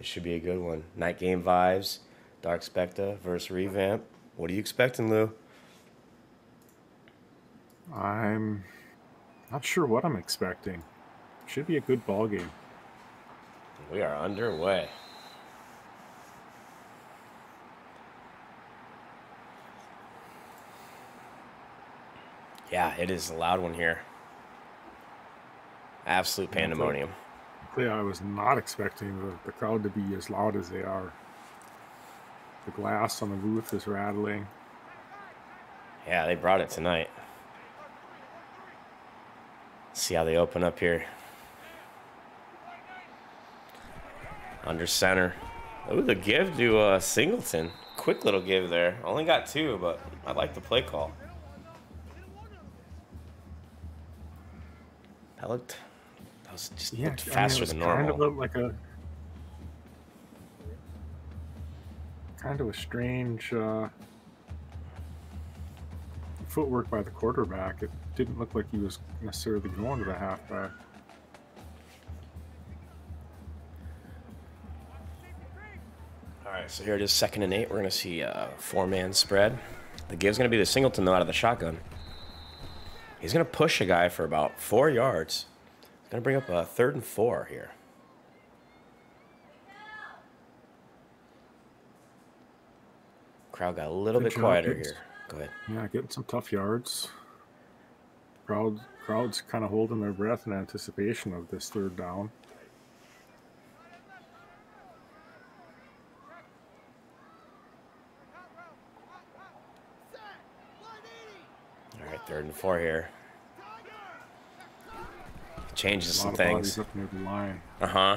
It should be a good one. Night game vibes. Dark Specta versus Revamp. What are you expecting, Lou? I'm not sure what I'm expecting. Should be a good ball game. We are underway. Yeah, it is a loud one here. Absolute pandemonium. Yeah, I was not expecting the, the crowd to be as loud as they are. The glass on the roof is rattling. Yeah, they brought it tonight. See how they open up here. Under center. Ooh, the give to uh, Singleton. Quick little give there. Only got two, but I like the play call. That looked. That was just Yeah, looked I mean, faster than kind of looked like a kind of a strange uh, footwork by the quarterback. It didn't look like he was necessarily going to the halfback. All right, so here it is, second and eight. We're gonna see a four-man spread. The give's gonna be the Singleton though out of the shotgun. He's gonna push a guy for about four yards. Gonna bring up a third and four here. Crowd got a little Good bit quieter here. Go ahead. Yeah, getting some tough yards. Crowd, crowd's kind of holding their breath in anticipation of this third down. All right, third and four here. Changes some things. bodies up near the line. Uh huh.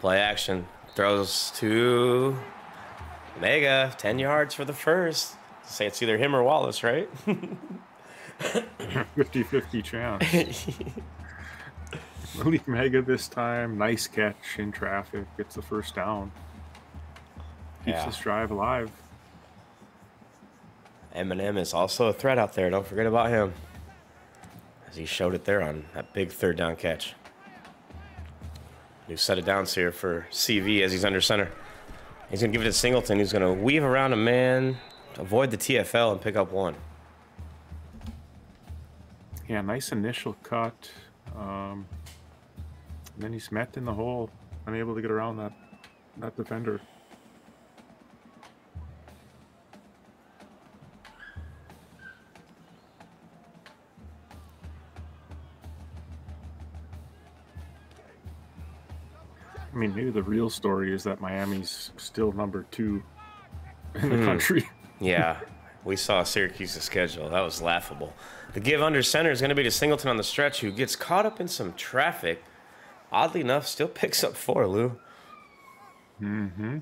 Play action. Throws to Mega. 10 yards for the first. Say it's either him or Wallace, right? 50-50 chance. Malik Mega this time. Nice catch in traffic. Gets the first down. Keeps Yeah. this drive alive. Eminem is also a threat out there. Don't forget about him. As he showed it there on that big third down catch. New set of downs here for CV as he's under center. He's going to give it to Singleton. He's going to weave around a man, avoid the TFL, and pick up one. Yeah, nice initial cut. Um, and then he's met in the hole, unable to get around that that defender. Mean, maybe the real story is that Miami's still number two in the country. Yeah, we saw Syracuse's schedule. That was laughable. The give under center is going to be to Singleton on the stretch, who gets caught up in some traffic. Oddly enough, still picks up four, Lou. Mm-hmm.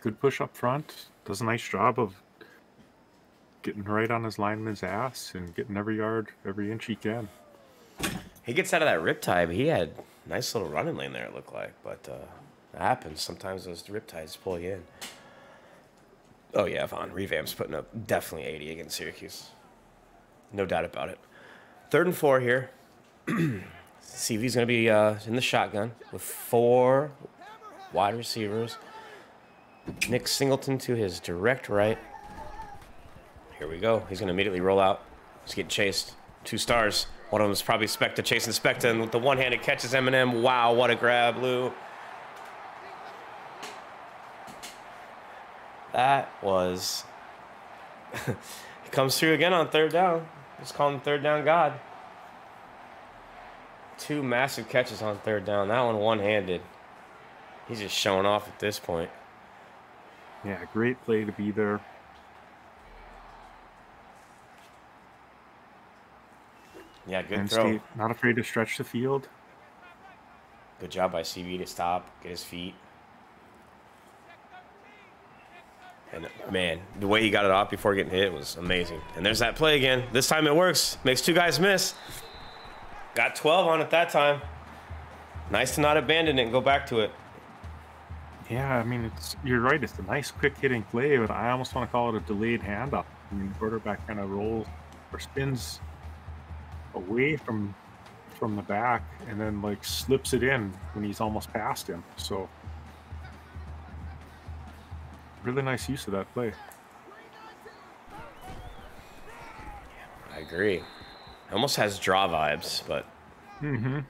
Good push up front. Does a nice job of getting right on his lineman's ass and getting every yard, every inch he can. He gets out of that riptide, but he had nice little running lane there, it looked like. But uh, it happens. Sometimes those riptides pull you in. Oh, yeah, Vaughn. Revamp's putting up definitely 80 against Syracuse. No doubt about it. Third and four here. CV's going to be uh, in the shotgun with four wide receivers. Nick Singleton to his direct right. Here we go. He's going to immediately roll out. He's getting chased. Two stars. One of them is probably Specta chasing Specta, and with the one-handed catches Eminem. Wow, what a grab, Lou. That was. he comes through again on third down. Just call him third down God. Two massive catches on third down. That one one-handed. He's just showing off at this point. Yeah, great play to be there. Yeah, good and throw. Not afraid to stretch the field. Good job by CV to stop, get his feet. And man, the way he got it off before getting hit was amazing. And there's that play again. This time it works. Makes two guys miss. Got 12 on it that time. Nice to not abandon it and go back to it. Yeah, I mean, it's you're right. It's a nice, quick hitting play, but I almost want to call it a delayed handoff. I mean, the quarterback kind of rolls or spins away from from the back and then like slips it in when he's almost past him. So really nice use of that play. I agree. Almost has draw vibes, but Mm-hmm.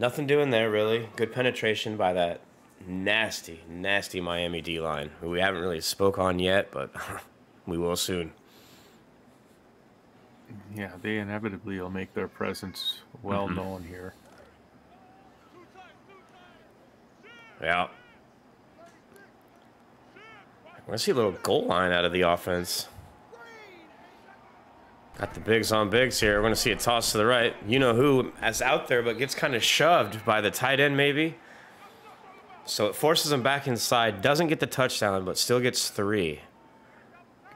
nothing doing there really. Good penetration by that nasty, nasty Miami D line, who we haven't really spoke on yet, but we will soon. Yeah, they inevitably will make their presence well Mhm. known here. Yeah. I want to see a little goal line out of the offense. Got the bigs on bigs here. We're going to see a toss to the right. You know who is out there, but gets kind of shoved by the tight end, maybe. So it forces him back inside. Doesn't get the touchdown, but still gets three.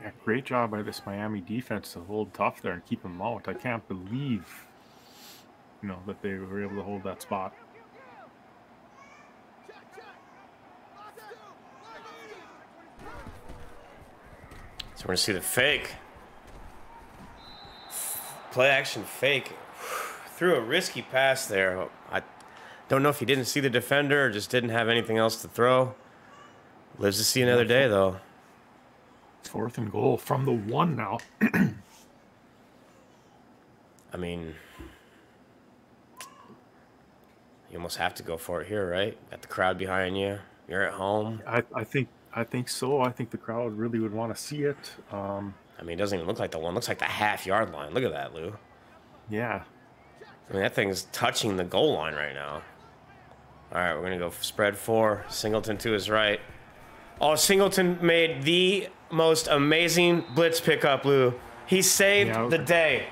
Yeah, great job by this Miami defense to hold tough there and keep them out. I can't believe, you know, that they were able to hold that spot. So we're going to see the fake. Play action fake. Threw a risky pass there. I don't know if he didn't see the defender or just didn't have anything else to throw. Lives to see another day, though. Fourth and goal from the one now. I mean, you almost have to go for it here, right? Got the crowd behind you. You're at home. I, I think I think so. I think the crowd really would want to see it. Um, I mean, it doesn't even look like the one. It looks like the half yard line. Look at that, Lou. yeah, I mean, that thing's touching the goal line right now. All right, we're going to go spread four. Singleton to his right. Oh, Singleton made the most amazing blitz pickup, Lou. He saved Yeah, the day.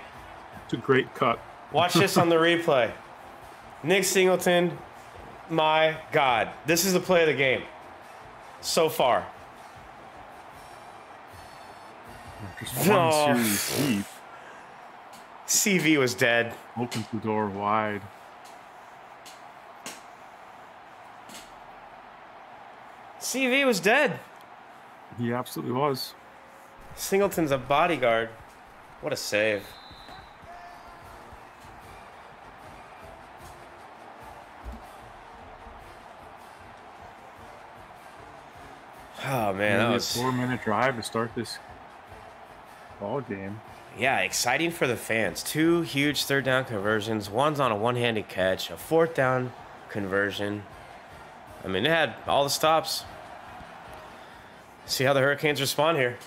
it's a great cut. Watch this on the replay. Nick Singleton, my God. This is the play of the game so far. Just one No. series deep CV was dead. opens the door wide. CV was dead. He absolutely was. Singleton's a bodyguard. What a save. Oh man, that was a four-minute drive to start this ball game. yeah, exciting for the fans. Two huge third down conversions. One's on a one-handed catch, a fourth down conversion. I mean, it had all the stops. See how the Hurricanes respond here.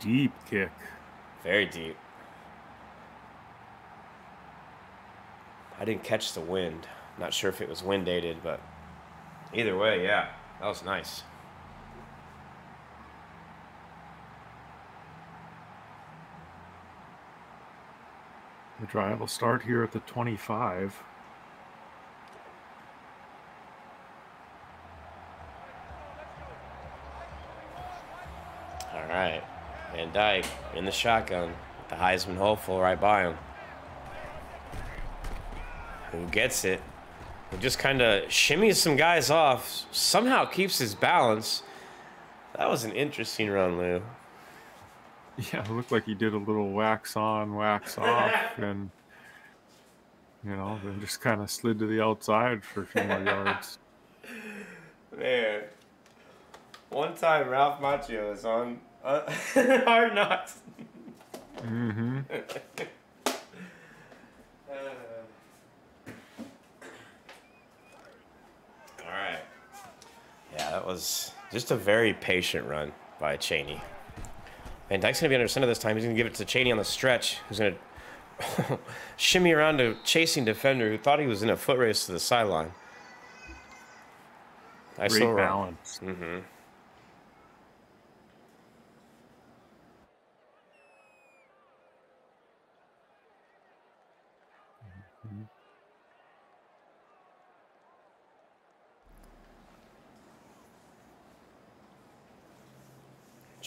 Deep kick. Very deep. I didn't catch the wind. Not sure if it was wind dated, but either way, yeah, that was nice. The drive will start here at the 25. Dyke in the shotgun, the Heisman hopeful right by him. Who gets it? Who just kind of shimmies some guys off, somehow keeps his balance. That was an interesting run, Lou. Yeah, it looked like he did a little wax on, wax off, and you know, then just kind of slid to the outside for a few more yards. Man, one time Ralph Macchio was on uh, Hard Knocks. Mm-hmm. All right. Yeah, that was just a very patient run by Chaney. And Dyke's gonna be under center this time. He's gonna give it to Chaney on the stretch, who's gonna shimmy around a chasing defender who thought he was in a foot race to the sideline. Nice Great little run. balance. Mm-hmm.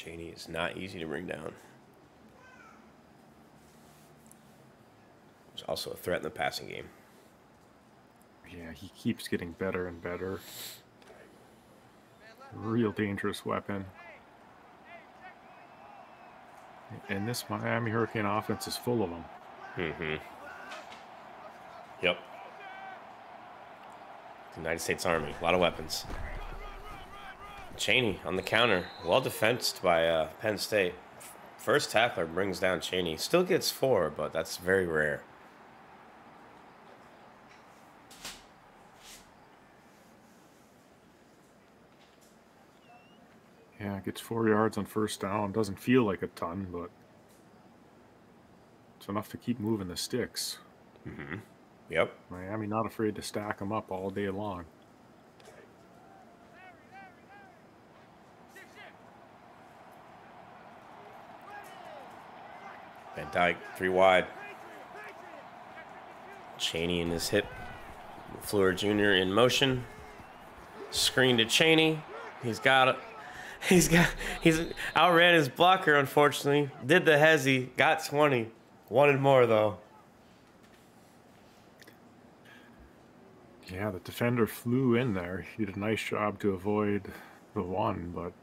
Chaney is not easy to bring down. He's also a threat in the passing game. Yeah, he keeps getting better and better. Real dangerous weapon. And this Miami Hurricane offense is full of them. Mm-hmm. Yep. United States Army, a lot of weapons. Chaney on the counter, well defensed by uh, Penn State. First tackler brings down Chaney. Still gets four, but that's very rare. Yeah, gets four yards on first down. Doesn't feel like a ton, but it's enough to keep moving the sticks. Mm-hmm. Yep. Miami not afraid to stack them up all day long. Van Dyke, three wide. Chaney in his hip. Fleur Jr. in motion. Screen to Chaney. He's got it. He's got. He's outran his blocker. Unfortunately, did the hezzy. Got 20. Wanted more though. Yeah, the defender flew in there. He did a nice job to avoid the one, but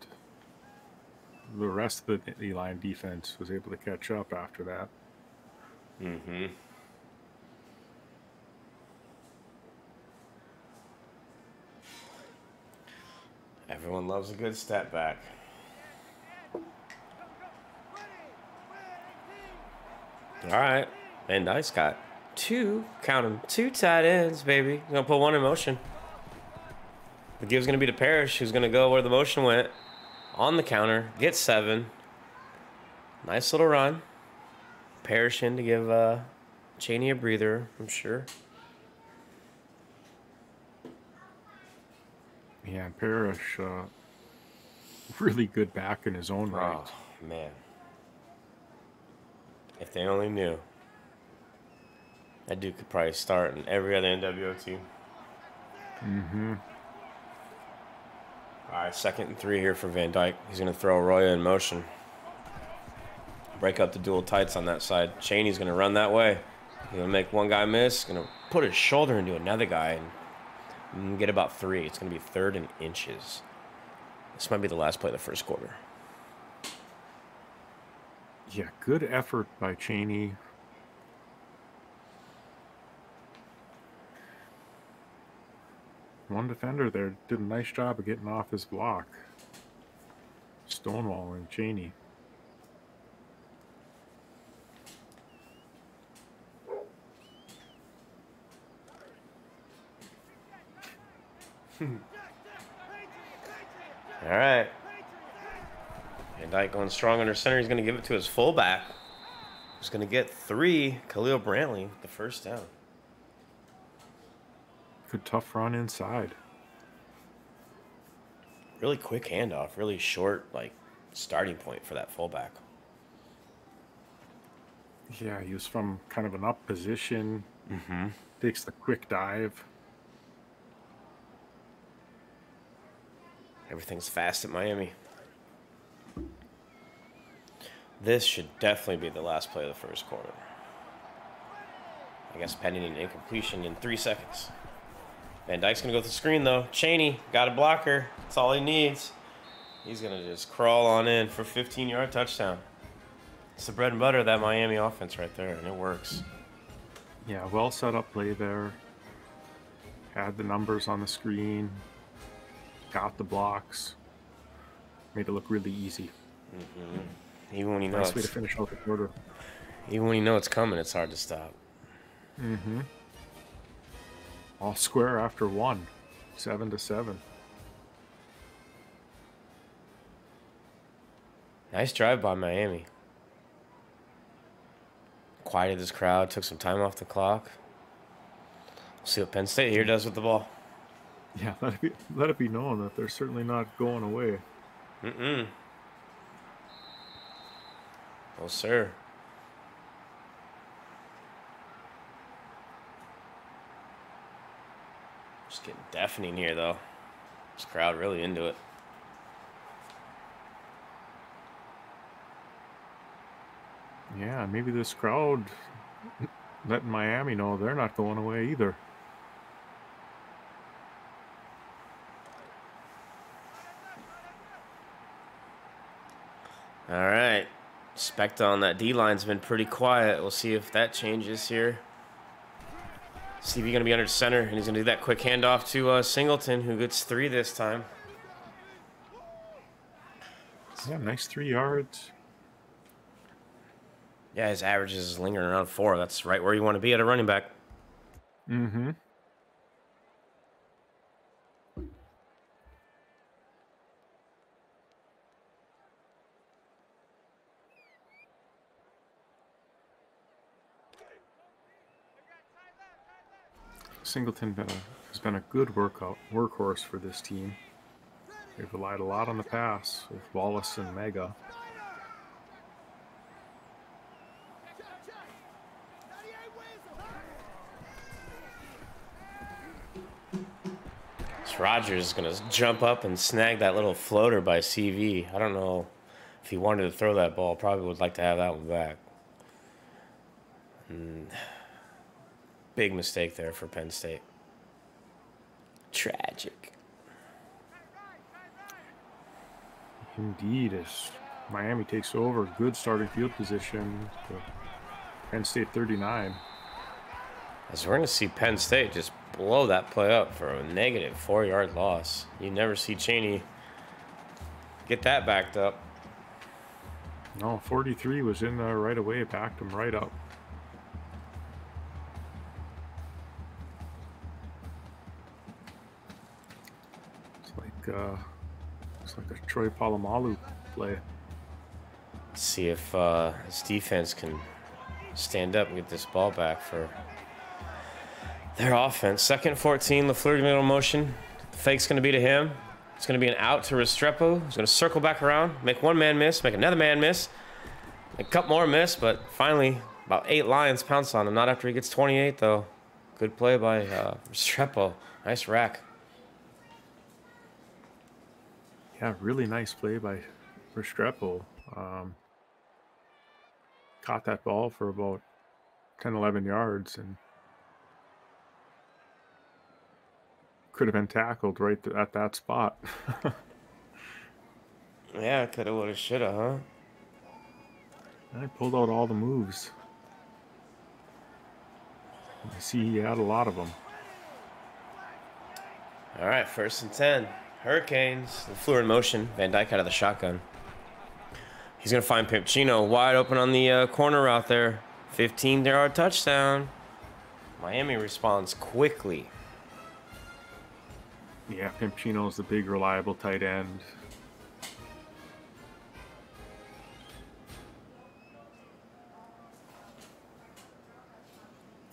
the rest of the line defense was able to catch up after that. Mm-hmm. Everyone loves a good step back. All right. And Dice got two, count them, two tight ends, baby. Gonna put one in motion. The give's gonna be to Parrish, who's gonna go where the motion went on the counter, get seven. Nice little run. Parrish in to give uh, Chaney a breather, I'm sure. Yeah, Parrish, uh, really good back in his own right. Oh, man. If they only knew. That dude could probably start in every other NWO team. Mm-hmm. All right, second and three here for Van Dyke. He's going to throw Arroyo in motion. Break up the dual tights on that side. Chaney's going to run that way. He's going to make one guy miss. Going to put his shoulder into another guy and mm, get about three. It's going to be third and inches. This might be the last play of the first quarter. Yeah, good effort by Chaney. One defender there did a nice job of getting off his block. Stonewalling Chaney. Hmm. All right. Van Dyke going strong under center. He's going to give it to his fullback. He's going to get three. Khalil Brantley, the first down. Good tough run inside. Really quick handoff. Really short, like, starting point for that fullback. Yeah, he was from kind of an up position. Mm-hmm. Takes the quick dive. Everything's fast at Miami. This should definitely be the last play of the first quarter. I guess pending an incompletion in three seconds. Van Dyke's gonna go to the screen though. Chaney got a blocker. That's all he needs. He's gonna just crawl on in for 15 yard touchdown. It's the bread and butter of that Miami offense right there, and it works. Yeah, well set up play there. Had the numbers on the screen. Got the blocks. Made it look really easy. Mm-hmm. Even when you know Nice way it's, to finish out the quarter. even when you know it's coming, it's hard to stop. Mm-hmm. All square after one. Seven to seven. Nice drive by Miami. Quieted this crowd, took some time off the clock. see what Penn State here does with the ball. Yeah, let it be let it be known that they're certainly not going away. Mm-mm. Oh, sir. Just getting deafening here, though. This crowd really into it. Yeah, maybe this crowd letting Miami know they're not going away either. All right. Specta on that D line's been pretty quiet. We'll see if that changes here. CV going to be under center, and he's going to do that quick handoff to uh, Singleton, who gets three this time. Yeah, nice three yards. Yeah, his average is lingering around four. That's right where you want to be at a running back. Mm-hmm. Singleton been a, has been a good workout workhorse for this team. They've relied a lot on the pass with Wallace and Mega. Rogers is going to jump up and snag that little floater by CV. I don't know if he wanted to throw that ball. Probably would like to have that one back. Mm. Big mistake there for Penn State. Tragic. Indeed, as Miami takes over, good starting field position. Penn State 39. As we're going to see Penn State just blow that play up for a negative four yard loss. You never see Chaney get that backed up. No, 43 was in there right away, backed him right up. Uh it's like a Troy Polamalu play. See if uh, his defense can stand up and get this ball back for their offense. Second 14, LaFleur middle motion. Fake's going to be to him. It's going to be an out to Restrepo. He's going to circle back around, make one man miss, make another man miss, a couple more miss, but finally, about eight Lions pounce on him. Not after he gets 28, though. Good play by uh, Restrepo. Nice rack. Yeah, really nice play by Restrepo. Um, caught that ball for about 10, 11 yards and could have been tackled right at that spot. yeah, could have, would have, should have, huh? I pulled out all the moves. I see he had a lot of them. All right, first and 10. Hurricanes. The flew in motion. Van Dyke out of the shotgun. He's going to find Pimpchino wide open on the uh, corner route there. 15 yard touchdown. Miami responds quickly. Yeah, Pimpchino's the big reliable tight end.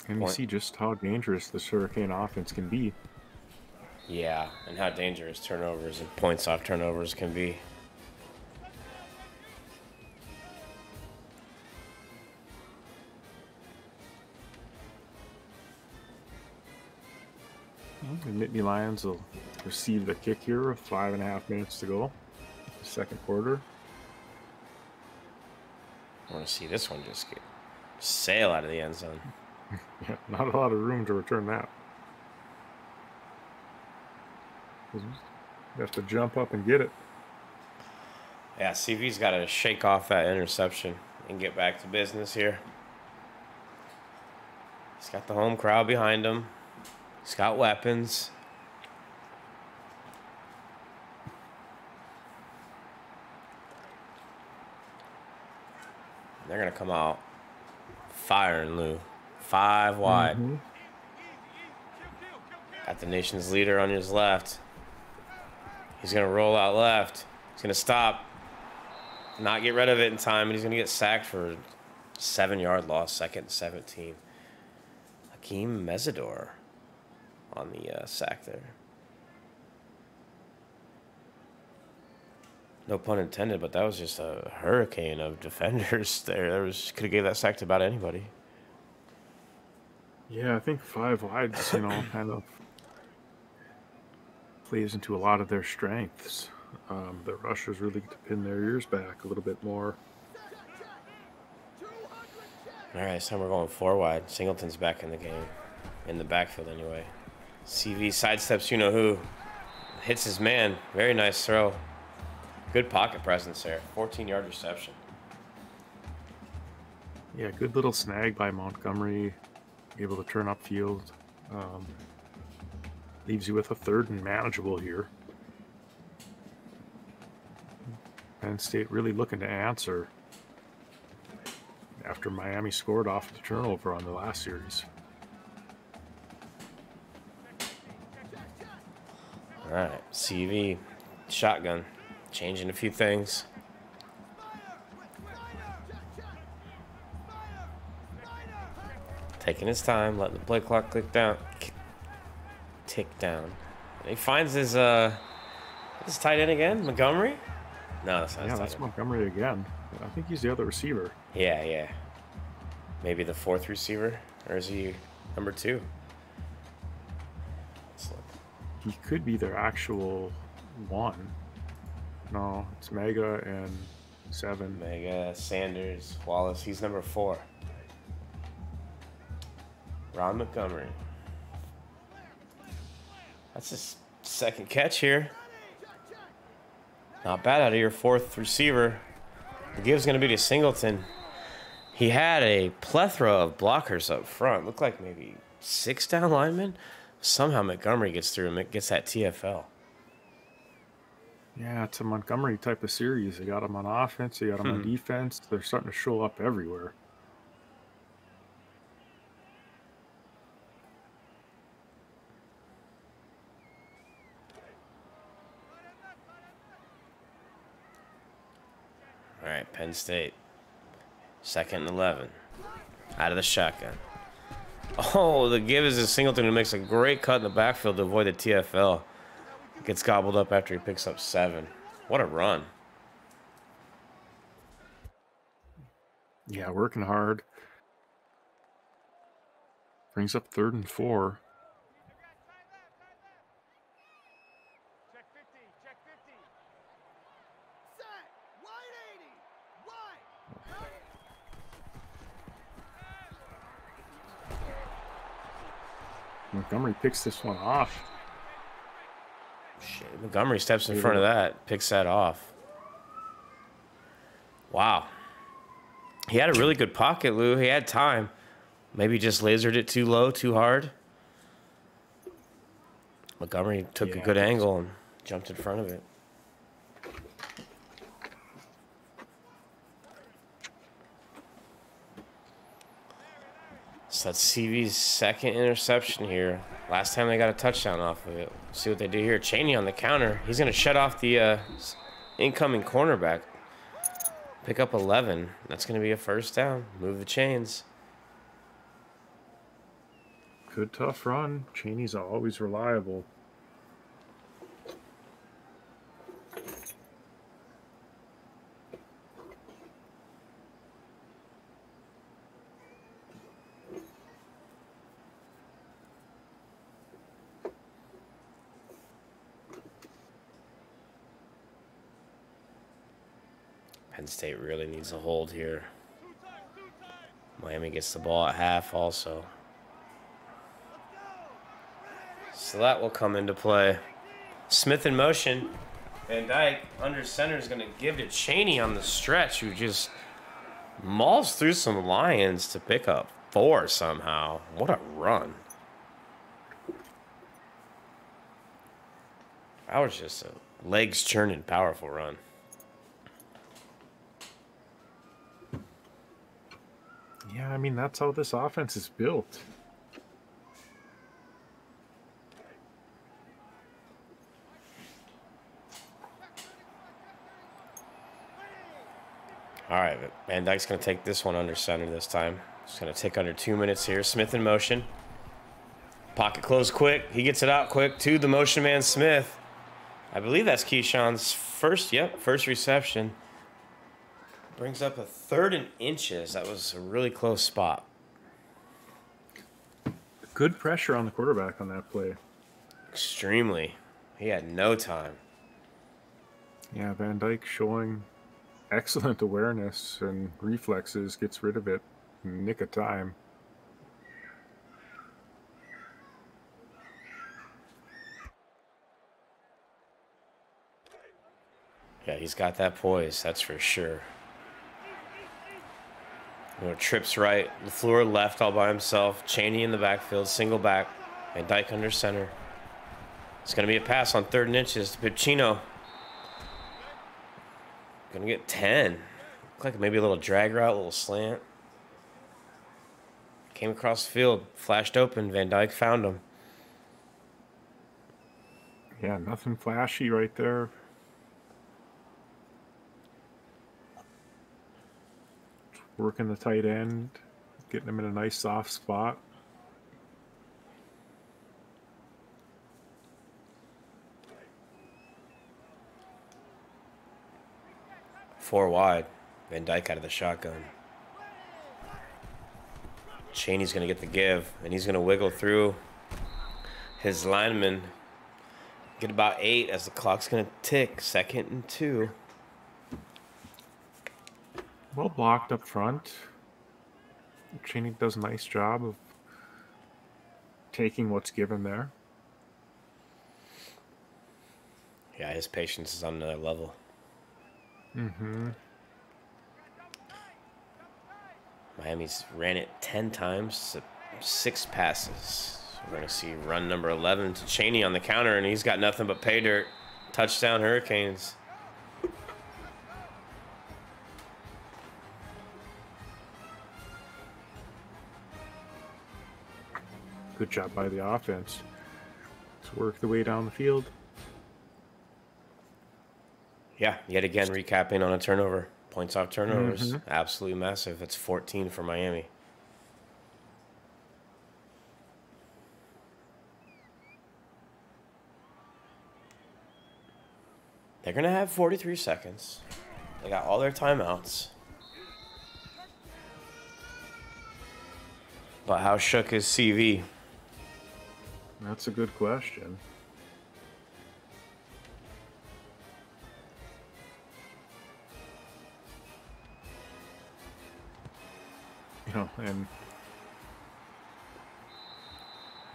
And you see just how dangerous the Hurricane offense can be. Yeah, and how dangerous turnovers and points off turnovers can be. The Nittany Lions will receive the kick here with five and a half minutes to go. Second quarter. I want to see this one just get sail out of the end zone. yeah, not a lot of room to return that. You have to jump up and get it. Yeah, CV's got to shake off that interception and get back to business here. He's got the home crowd behind him. He's got weapons. They're going to come out firing Lou. Five wide. Mm -hmm. Got the nation's leader on his left. He's going to roll out left. He's going to stop. Not get rid of it in time, and he's going to get sacked for seven yard loss, second 17. Akheem Mesidor on the uh, sack there. No pun intended, but that was just a hurricane of defenders there. There was could have gave that sack to about anybody. Yeah, I think five wides, you know, kind of plays into a lot of their strengths. Um, the rushers really get to pin their ears back a little bit more. All right, so we're going four wide. Singleton's back in the game, in the backfield anyway. CV sidesteps you know who, hits his man. Very nice throw. Good pocket presence there. 14 yard reception. Yeah, good little snag by Montgomery. Able to turn upfield. Um, leaves you with a third and manageable here. Penn State really looking to answer after Miami scored off the turnover on the last series. All right, CV, shotgun, changing a few things. Taking his time, letting the play clock click down, down. He finds his uh, his tight end again, Montgomery. No, that's not yeah, that's Montgomery again. I think he's the other receiver. Yeah, yeah. Maybe the fourth receiver, or is he number two? He could be their actual one. No, it's Mega and seven. Mega, Sanders, Wallace. He's number four. Ron Montgomery. That's his second catch here. Not bad out of your fourth receiver. The give's going to be to Singleton. He had a plethora of blockers up front. Looked like maybe six down linemen. Somehow Montgomery gets through and gets that TFL. Yeah, it's a Montgomery type of series. They got him on offense, they got him hmm. on defense. They're starting to show up everywhere. Right, Penn State. Second and 11. Out of the shotgun. Oh, the give is a Singleton who makes a great cut in the backfield to avoid the TFL. Gets gobbled up after he picks up seven. What a run. Yeah, working hard. Brings up third and four. Montgomery picks this one off. Shit, Montgomery steps in front of that, picks that off. Wow. He had a really good pocket, Lou. He had time. Maybe just lasered it too low, too hard. Montgomery took yeah, a good angle and jumped in front of it. That's CV's second interception here. Last time they got a touchdown off of it. See what they do here. Chaney on the counter. He's going to shut off the uh, incoming cornerback. Pick up 11. That's going to be a first down. Move the chains. Good tough run. Chaney's always reliable. Penn State really needs a hold here. Miami gets the ball at half also. So that will come into play. Smith in motion. Van Dyke under center is going to give to Chaney on the stretch, who just mauls through some Lions to pick up four somehow. What a run. That was just a legs churning, powerful run. Yeah, I mean, that's how this offense is built. All right, Van Dyke's going to take this one under center this time. It's going to take under two minutes here. Smith in motion. Pocket closed quick. He gets it out quick to the motion man Smith. I believe that's Keyshawn's first, yep, first reception. Brings up a third and inches. That was a really close spot. Good pressure on the quarterback on that play. Extremely. He had no time. Yeah, Van Dyke showing excellent awareness and reflexes, gets rid of it nick of time. Yeah, he's got that poise, that's for sure. You know, trips right. LaFleur left all by himself. Chaney in the backfield, single back. And Dyke under center. It's going to be a pass on third and inches to Pacino. Going to get 10. Look like maybe a little drag route, a little slant. Came across the field, flashed open. Van Dyke found him. Yeah, nothing flashy right there. Working the tight end, getting him in a nice soft spot. Four wide. Van Dyke out of the shotgun. Chaney's going to get the give, and he's going to wiggle through his lineman. Get about eight as the clock's going to tick. Second and two. Well blocked up front. Chaney does a nice job of taking what's given there. Yeah, his patience is on another level. Mm-hmm. Miami's ran it 10 times, six passes. We're going to see run number 11 to Chaney on the counter, and he's got nothing but pay dirt. Touchdown, Hurricanes. Good job by the offense. Let's work the way down the field. Yeah, yet again, recapping on a turnover. Points off turnovers. Mhm. Absolutely massive. That's 14 for Miami. They're going to have 43 seconds. They got all their timeouts. But how shook is CV? That's a good question. You know, and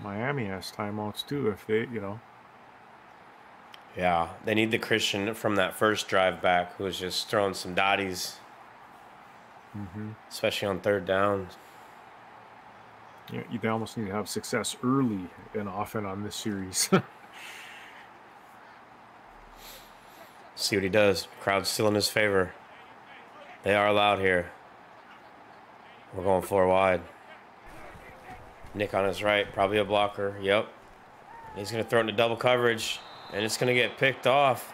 Miami has timeouts too if they, you know. Yeah, they need the Christian from that first drive back who was just throwing some dotties, Mm-hmm. especially on third down. You, you they almost need to have success early and often on this series. See what he does. Crowd's still in his favor. They are loud here. We're going four wide. Nick on his right, probably a blocker. Yep. He's going to throw it into double coverage, and it's going to get picked off.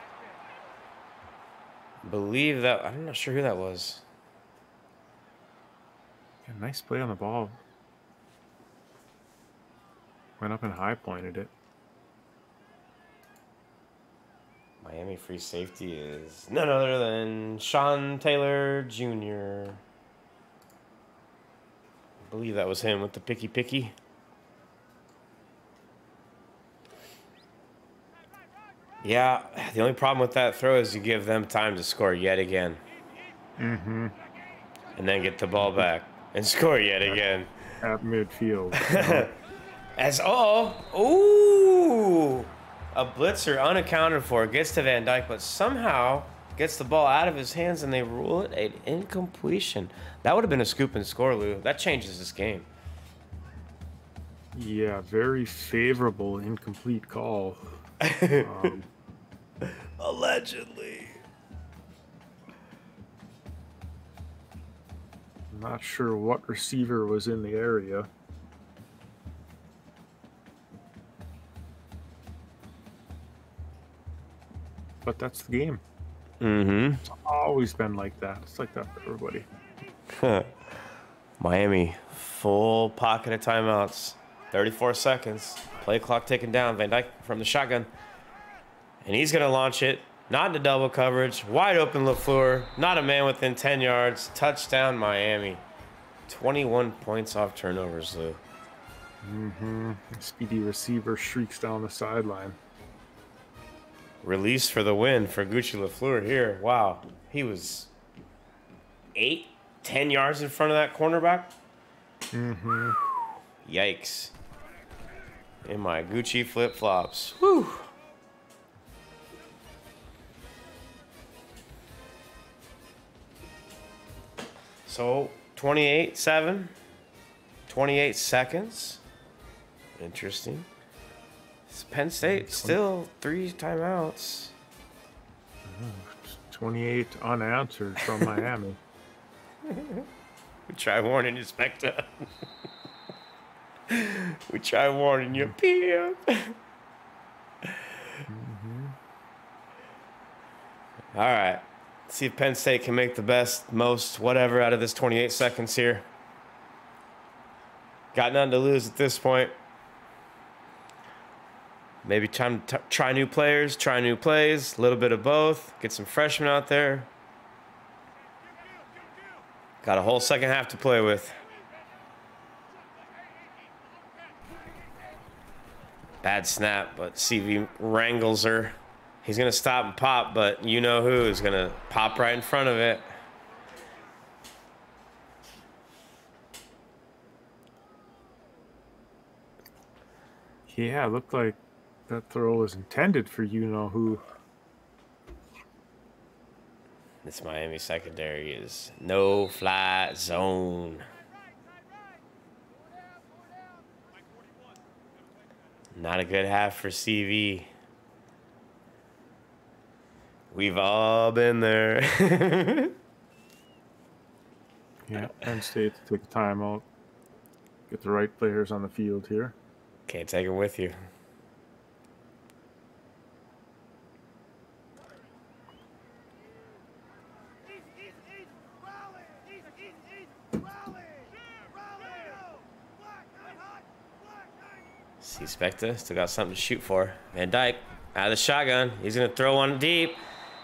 Believe that. I'm not sure who that was. Yeah, nice play on the ball. Went up and high pointed it. Miami free safety is none other than Sean Taylor Jr. I believe that was him with the picky picky. Yeah, the only problem with that throw is you give them time to score yet again. Mm-hmm. And then get the ball back and score yet again. At midfield. you know. As oh, ooh, a blitzer unaccounted for gets to Van Dyke, but somehow gets the ball out of his hands and they rule it an incompletion. That would have been a scoop and score, Lou. That changes this game. yeah, very favorable incomplete call. Um, Allegedly. I'm not sure what receiver was in the area. But that's the game. Mm-hmm. It's always been like that. It's like that for everybody. Miami, full pocket of timeouts. 34 seconds. Play clock taken down. Van Dyke from the shotgun. And he's going to launch it. Not into double coverage. Wide open LaFleur. Not a man within 10 yards. Touchdown, Miami. 21 points off turnovers, Lou. Mm-hmm. Speedy receiver shrieks down the sideline. Release for the win for Gucci LaFleur here. Wow. He was eight, ten yards in front of that cornerback. Mm-hmm. Yikes. In my Gucci flip flops. Whew. So 28 7. 28 seconds. Interesting. Penn State still three timeouts. 28 unanswered from Miami. we try warning you, Specta. we try warning you, PM. mm-hmm. All right. See if Penn State can make the best, most, whatever out of this 28 seconds here. Got nothing to lose at this point. Maybe time try, try new players, try new plays, a little bit of both. Get some freshmen out there. Got a whole second half to play with. Bad snap, but CV wrangles her. He's going to stop and pop, but you know who is going to pop right in front of it. Yeah, it looked like that throw was intended for you know who. This Miami secondary is no fly zone. Not a good half for CV. We've all been there. yeah, Penn State to take a timeout. Get the right players on the field here. Can't take them with you. See Specta, still got something to shoot for. Van Dyke out of the shotgun. He's going to throw one deep.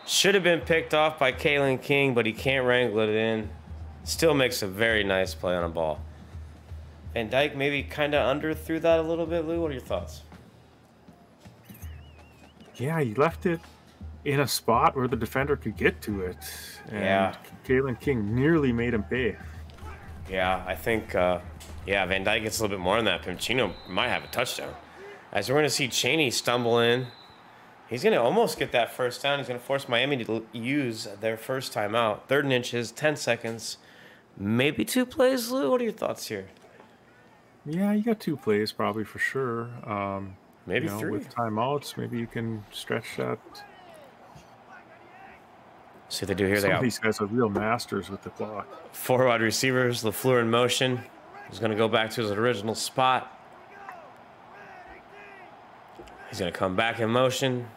Should have been picked off by Kalen King, but he can't wrangle it in. Still makes a very nice play on a ball. Van Dyke maybe kind of under threw that a little bit, Lou. What are your thoughts? Yeah, he left it in a spot where the defender could get to it. And yeah. Kalen King nearly made him pay. Yeah, I think, uh, yeah, Van Dyke gets a little bit more on that. Pimpchino might have a touchdown. As we're going to see Chaney stumble in. He's going to almost get that first down. He's going to force Miami to use their first timeout. Third and inches, 10 seconds. Maybe two plays, Lou. What are your thoughts here? Yeah, you got two plays probably for sure. Um, maybe you know, three. With timeouts, maybe you can stretch that. See what they do here. Some they of these guys are real masters with the clock. Four wide receivers. LaFleur in motion. He's going to go back to his original spot. He's going to come back in motion.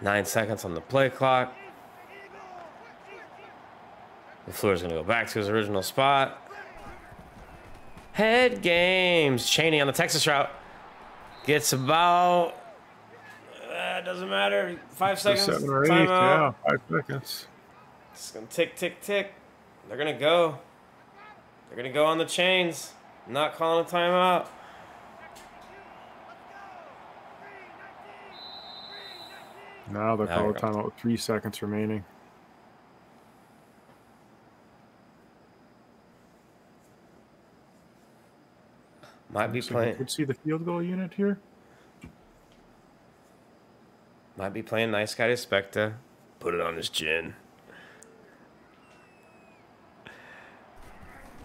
Nine seconds on the play clock. LaFleur is going to go back to his original spot. Head games. Chaney on the Texas route. Gets about. Uh, doesn't matter. Five seconds. Seven or eight, Timeout. yeah, five seconds. It's going to tick, tick, tick. They're going to go. They're going to go on the chains. Not calling a timeout. Now they're calling you're timeout with three seconds remaining. Might be So playing. could see the field goal unit here. Might be playing nice guy to Specta. Put it on his chin.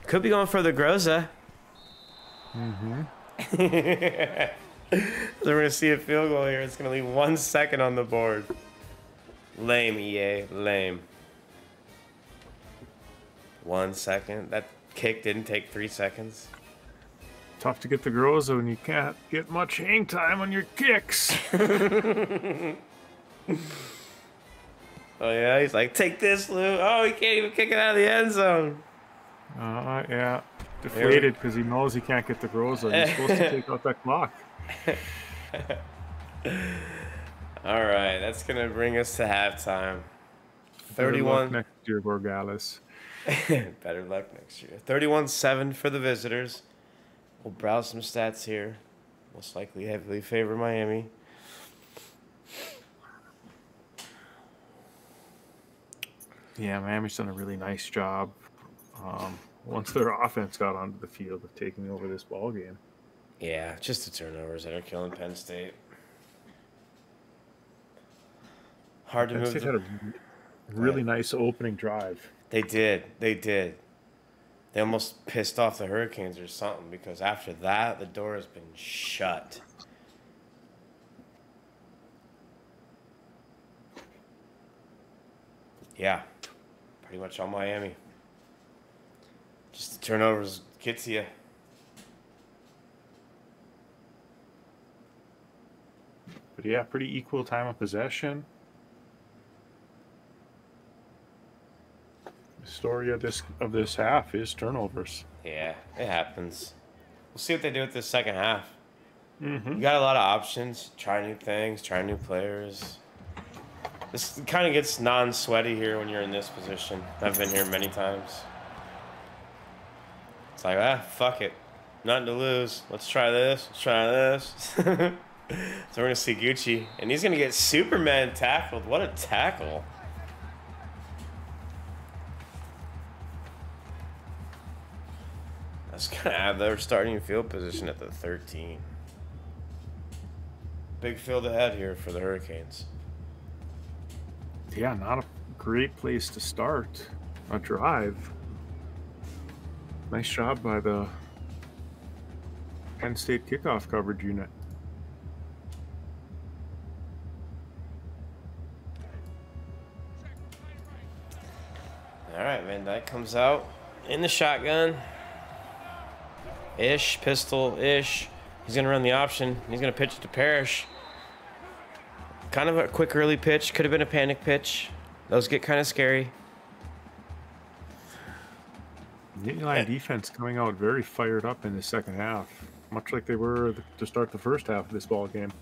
Could be going for the Groza. Mm-hmm. so we're gonna see a field goal here. It's gonna leave one second on the board. Lame, EA. Lame. One second. That kick didn't take three seconds. Tough to get the Groza when you can't get much hang time on your kicks. Oh yeah, he's like, take this, Lou. Oh, he can't even kick it out of the end zone. Uh, yeah. Deflated because he knows he can't get the Groza. He's supposed to take out that clock. All right, that's gonna bring us to halftime. Better luck 31. next year, Borregales. Better luck next year. 31-7 for the visitors. We'll browse some stats here. Most likely heavily favor Miami. Yeah, Miami's done a really nice job. Um, once their offense got onto the field of taking over this ball game. Yeah, just the turnovers that are killing Penn State. Hard to Penn move. State The, had a really nice opening drive. they did. They did. They almost pissed off the Hurricanes or something because after that, the door has been shut. Yeah, pretty much all Miami. Just the turnovers get to you. But yeah, pretty equal time of possession. The story of this of this half is turnovers. Yeah, it happens. We'll see what they do with this second half. Mm-hmm. You got a lot of options. Try new things. Try new players. This kind of gets non-sweaty here when you're in this position. I've been here many times. Like, ah, fuck it. Nothing to lose. Let's try this. Let's try this. so we're gonna see Gucci, and he's gonna get Superman tackled. What a tackle! That's gonna have their starting field position at the 13. Big field ahead here for the Hurricanes. Yeah, not a great place to start a drive. Nice job by the Penn State kickoff coverage unit. All right, Van Dyke comes out in the shotgun. Ish, pistol, ish. He's going to run the option. He's going to pitch it to Parrish. Kind of a quick early pitch. Could have been a panic pitch. Those get kind of scary. The Inline defense coming out very fired up in the second half, much like they were to start the first half of this ball game.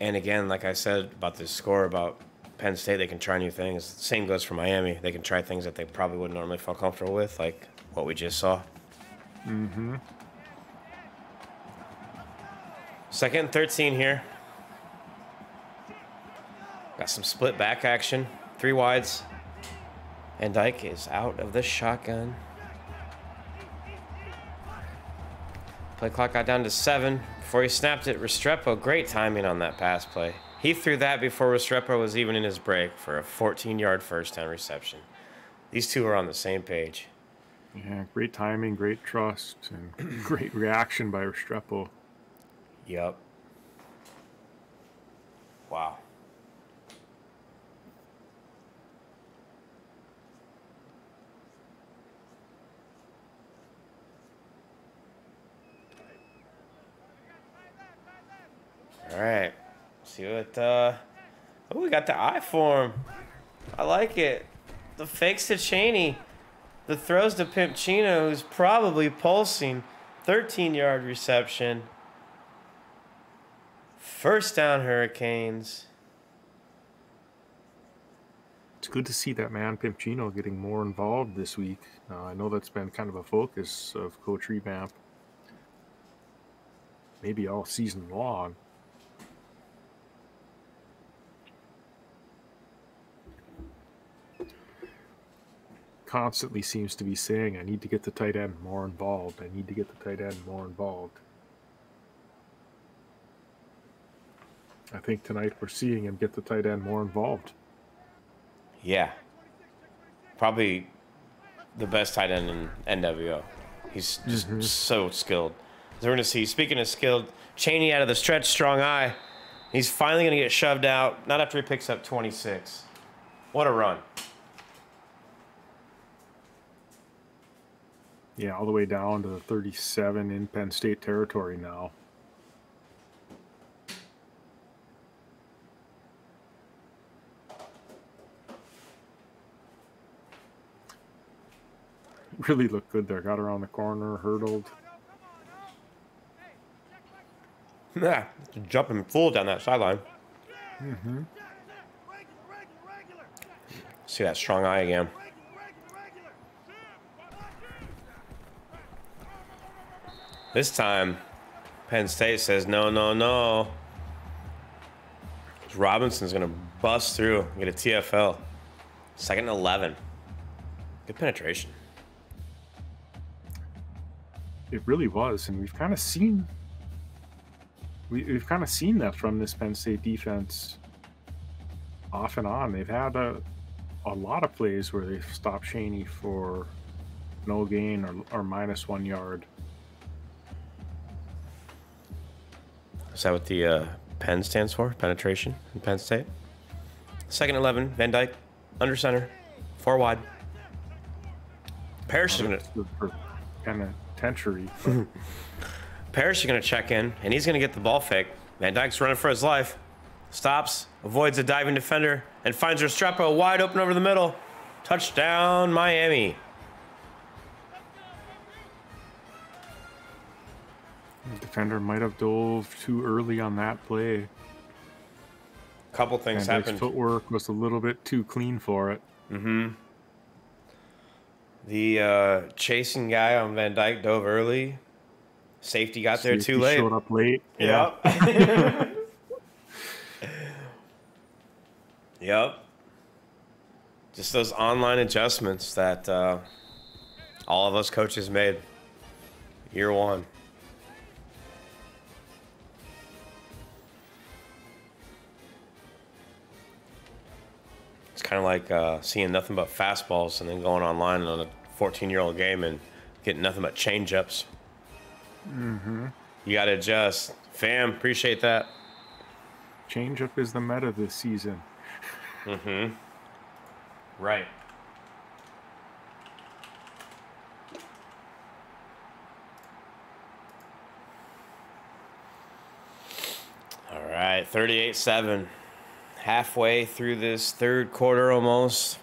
And again, like I said about this score about Penn State, they can try new things. Same goes for Miami. They can try things that they probably wouldn't normally feel comfortable with, like what we just saw. Mm-hmm. Second and 13 here. Got some split back action. Three wides. Van Dyke is out of the shotgun. Play clock got down to seven. Before he snapped it, Restrepo, great timing on that pass play. He threw that before Restrepo was even in his break for a 14 yard first down reception. These two are on the same page. Yeah, great timing, great trust, and great reaction by Restrepo. Yep. Wow. All right. See what uh Oh, we got the eye form. I like it. The fakes to Chaney. The throws to Pimpchino, who's probably pulsing. 13 yard reception. First down, Hurricanes. It's good to see that man Pimpchino getting more involved this week. Uh, I know that's been kind of a focus of Coach Revamp, maybe all season long. Constantly seems to be saying, I need to get the tight end more involved. I need to get the tight end more involved. I think tonight we're seeing him get the tight end more involved. Yeah. Probably the best tight end in NWO. He's just mm-hmm. so skilled. So we're going to see, speaking of skilled, Chaney out of the stretch, strong eye. He's finally going to get shoved out, not after he picks up 26. What a run. Yeah, all the way down to the 37 in Penn State territory now. Really looked good there. Got around the corner, hurdled. Yeah, jumping full down that sideline. Mm-hmm. See that strong eye again. This time, Penn State says, no, no, no. Robinson's going to bust through, get a TFL. Second and 11. Good penetration. It really was, and we've kind of seen we, we've kind of seen that from this Penn State defense off and on. They've had a, a lot of plays where they've stopped Chaney for no gain or, or minus one yard. Is that what the uh, pen stands for? Penetration in Penn State? Second 11, Van Dyke, under center, four wide. Parrish is going to. Penitentiary. Parrish is going to check in, and he's going to get the ball fake. Van Dyke's running for his life. Stops, avoids a diving defender, and finds Restrepo wide open over the middle. Touchdown, Miami. The defender might have dove too early on that play. A couple things And his happened. footwork was a little bit too clean for it. Mm-hmm. The uh, chasing guy on Van Dyke dove early. Safety got there too late. Showed up late. Yep. yep. Just those online adjustments that uh, all of us coaches made. Year one. It's kind of like uh, seeing nothing but fastballs and then going online on a 14 year old game and getting nothing but change ups. You got to adjust. Fam, appreciate that. Changeup is the meta this season. Mm hmm. Right. All right, 38 7. Halfway through this third quarter almost.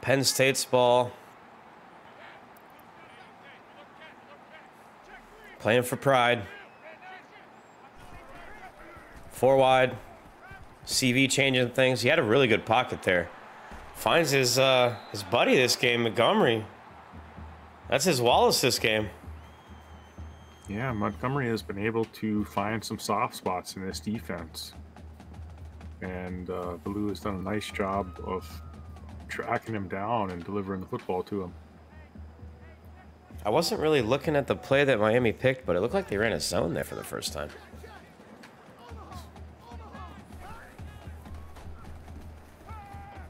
Penn State's ball. Playing for pride. Four wide. CV changing things. He had a really good pocket there. Finds his uh, his buddy this game, Montgomery. That's his Wallace this game. Yeah, Montgomery has been able to find some soft spots in this defense. And uh, has done a nice job of tracking him down and delivering the football to him. I wasn't really looking at the play that Miami picked, but it looked like they ran a zone there for the first time.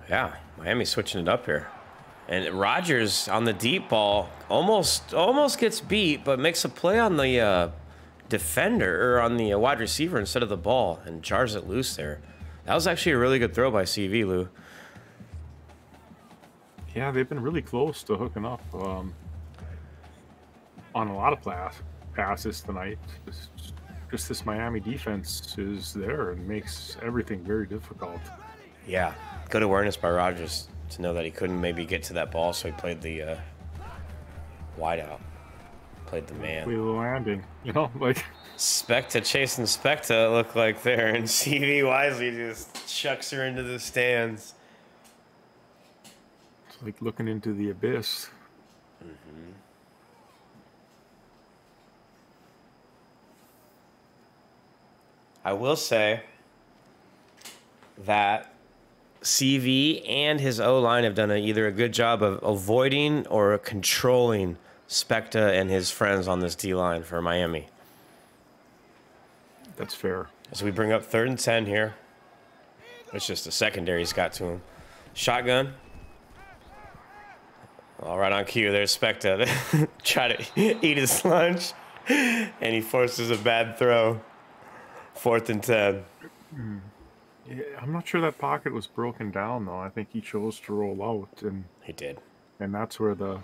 Yeah, Miami switching it up here. And Rogers on the deep ball almost almost gets beat, but makes a play on the uh, defender or on the uh, wide receiver instead of the ball and jars it loose there. That was actually a really good throw by CV Lou. Yeah, they've been really close to hooking up um, on a lot of pass, passes tonight. Just, just this Miami defense is there and makes everything very difficult. Yeah, good awareness by Rogers to know that he couldn't maybe get to that ball, so he played the uh, wide out, played the man. Play the landing, you know, like Specta chasing Specta look like there, and CV wisely just chucks her into the stands. it's like looking into the abyss. Mm-hmm. I will say that CV and his O line have done a, either a good job of avoiding or controlling Specta and his friends on this D line for Miami. That's fair. As we bring up third and 10 here. It's just the secondary's got to him. Shotgun. All right on cue. There's Specta. Try to eat his lunch. And he forces a bad throw. Fourth and 10. Yeah, I'm not sure that pocket was broken down though. I think he chose to roll out, and He did. and that's where the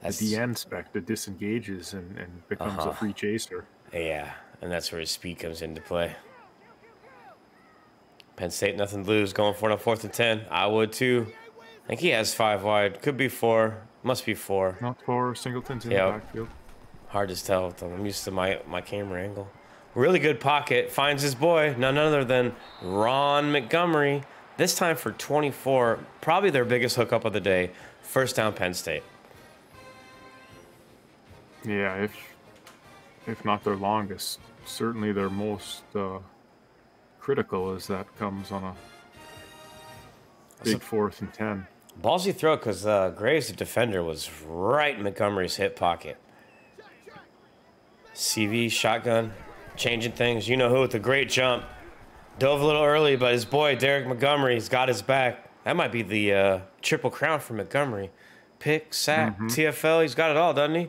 the That's, DN spec that disengages and, and becomes Uh-huh. a free chaser. Yeah, and that's where his speed comes into play. Penn State, nothing to lose. Going for it on fourth and 10. I would too. I think he has five wide. Could be four. Must be four. Not four. Singleton's in Yeah. the backfield. Hard to tell. with them. I'm used to my, my camera angle. Really good pocket. Finds his boy, none other than Ron Montgomery. This time for 24. Probably their biggest hookup of the day. First down, Penn State. Yeah, if if not their longest, certainly their most uh, critical as that comes on a big fourth and ten. Ballsy throw because uh, Graves, the defender, was right in Montgomery's hip pocket. CV shotgun, changing things. You know who with a great jump. Dove a little early, but his boy Derek Montgomery's got his back. That might be the uh, triple crown for Montgomery. Pick, sack, Mhm. TFL. He's got it all, doesn't he?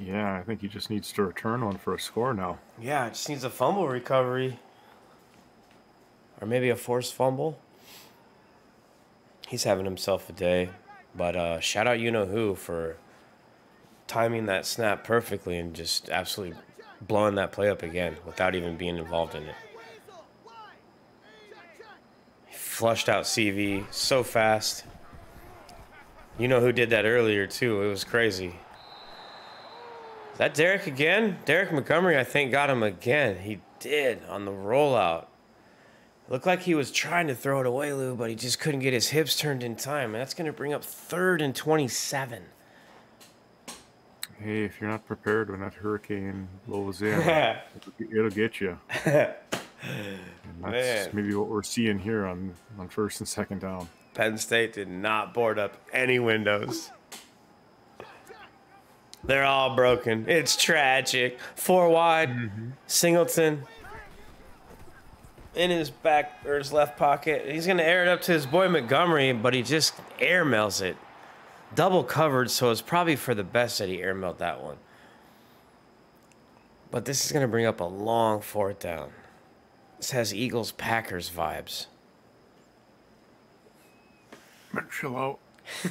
Yeah, I think he just needs to return one for a score now. Yeah, it just needs a fumble recovery. Or maybe a forced fumble. He's having himself a day. But uh, shout out you know who for timing that snap perfectly and just absolutely blowing that play up again without even being involved in it. He flushed out CV so fast. You know who did that earlier too. It was crazy. Is that Derek again? Derek Montgomery, I think, got him again. He did on the rollout. Looked like he was trying to throw it away, Lou, but he just couldn't get his hips turned in time. And that's going to bring up third and 27. Hey, if you're not prepared when that hurricane blows in, it'll, it'll get you. And that's Man. maybe what we're seeing here on, on first and second down. Penn State did not board up any windows. They're all broken. It's tragic. Four wide. Mm-hmm. Singleton in his back or his left pocket. He's going to air it up to his boy Montgomery, but he just airmails it. Double covered, so it's probably for the best that he airmailed that one. But this is going to bring up a long fourth down. This has Eagles Packers vibes. Chill out.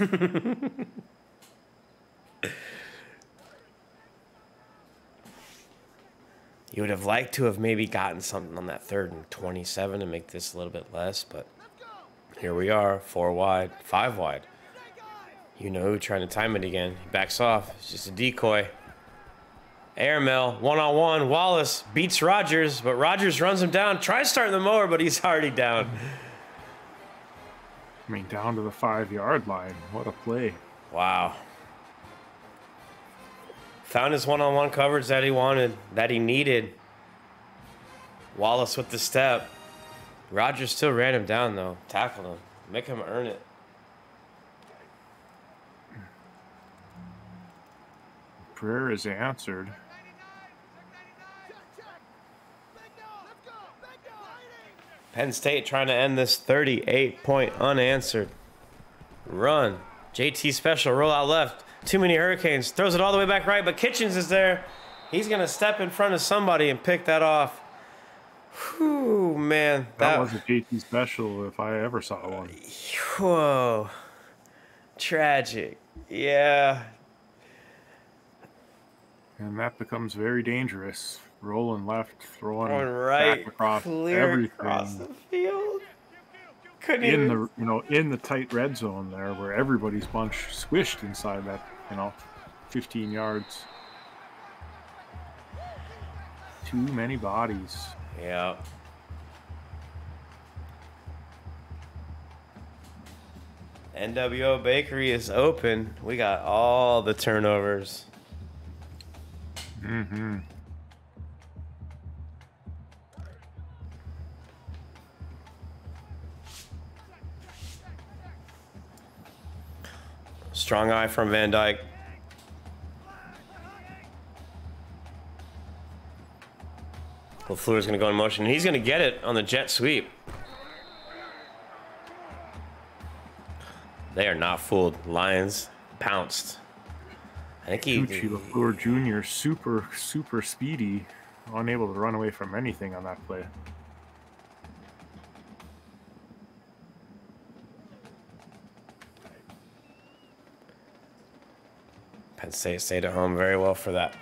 You would have liked to have maybe gotten something on that third and 27 to make this a little bit less, but here we are, four wide, five wide. You know who trying to time it again. He backs off. It's just a decoy. Airmail, one on one. Wallace beats Rogers, but Rogers runs him down. Tries starting the mower, but he's already down. I mean, down to the five yard line. What a play. Wow. Found his one on one coverage that he wanted, that he needed. Wallace with the step. Rogers still ran him down, though. Tackled him. Make him earn it. Prayer is answered. Penn State trying to end this 38 point unanswered run. JT special, rollout left. Too many hurricanes. Throws it all the way back right, but Kitchens is there. He's going to step in front of somebody and pick that off. Whew, man. That, was a JT special if I ever saw one. Whoa. Tragic. Yeah. And that becomes very dangerous. Rolling left, throwing right across clear everything. across the field. Couldn't in even. the you know in the tight red zone there where everybody's bunch squished inside that you know 15 yards too many bodies Yeah. NWO Bakery is open. We got all the turnovers. mm-hmm Strong eye from Van Dyke. LaFleur's going to go in motion. He's going to get it on the jet sweep. They are not fooled. Lions pounced. I think he. Gucci LaFleur Jr. super super speedy unable to run away from anything on that play State stayed at home very well for that.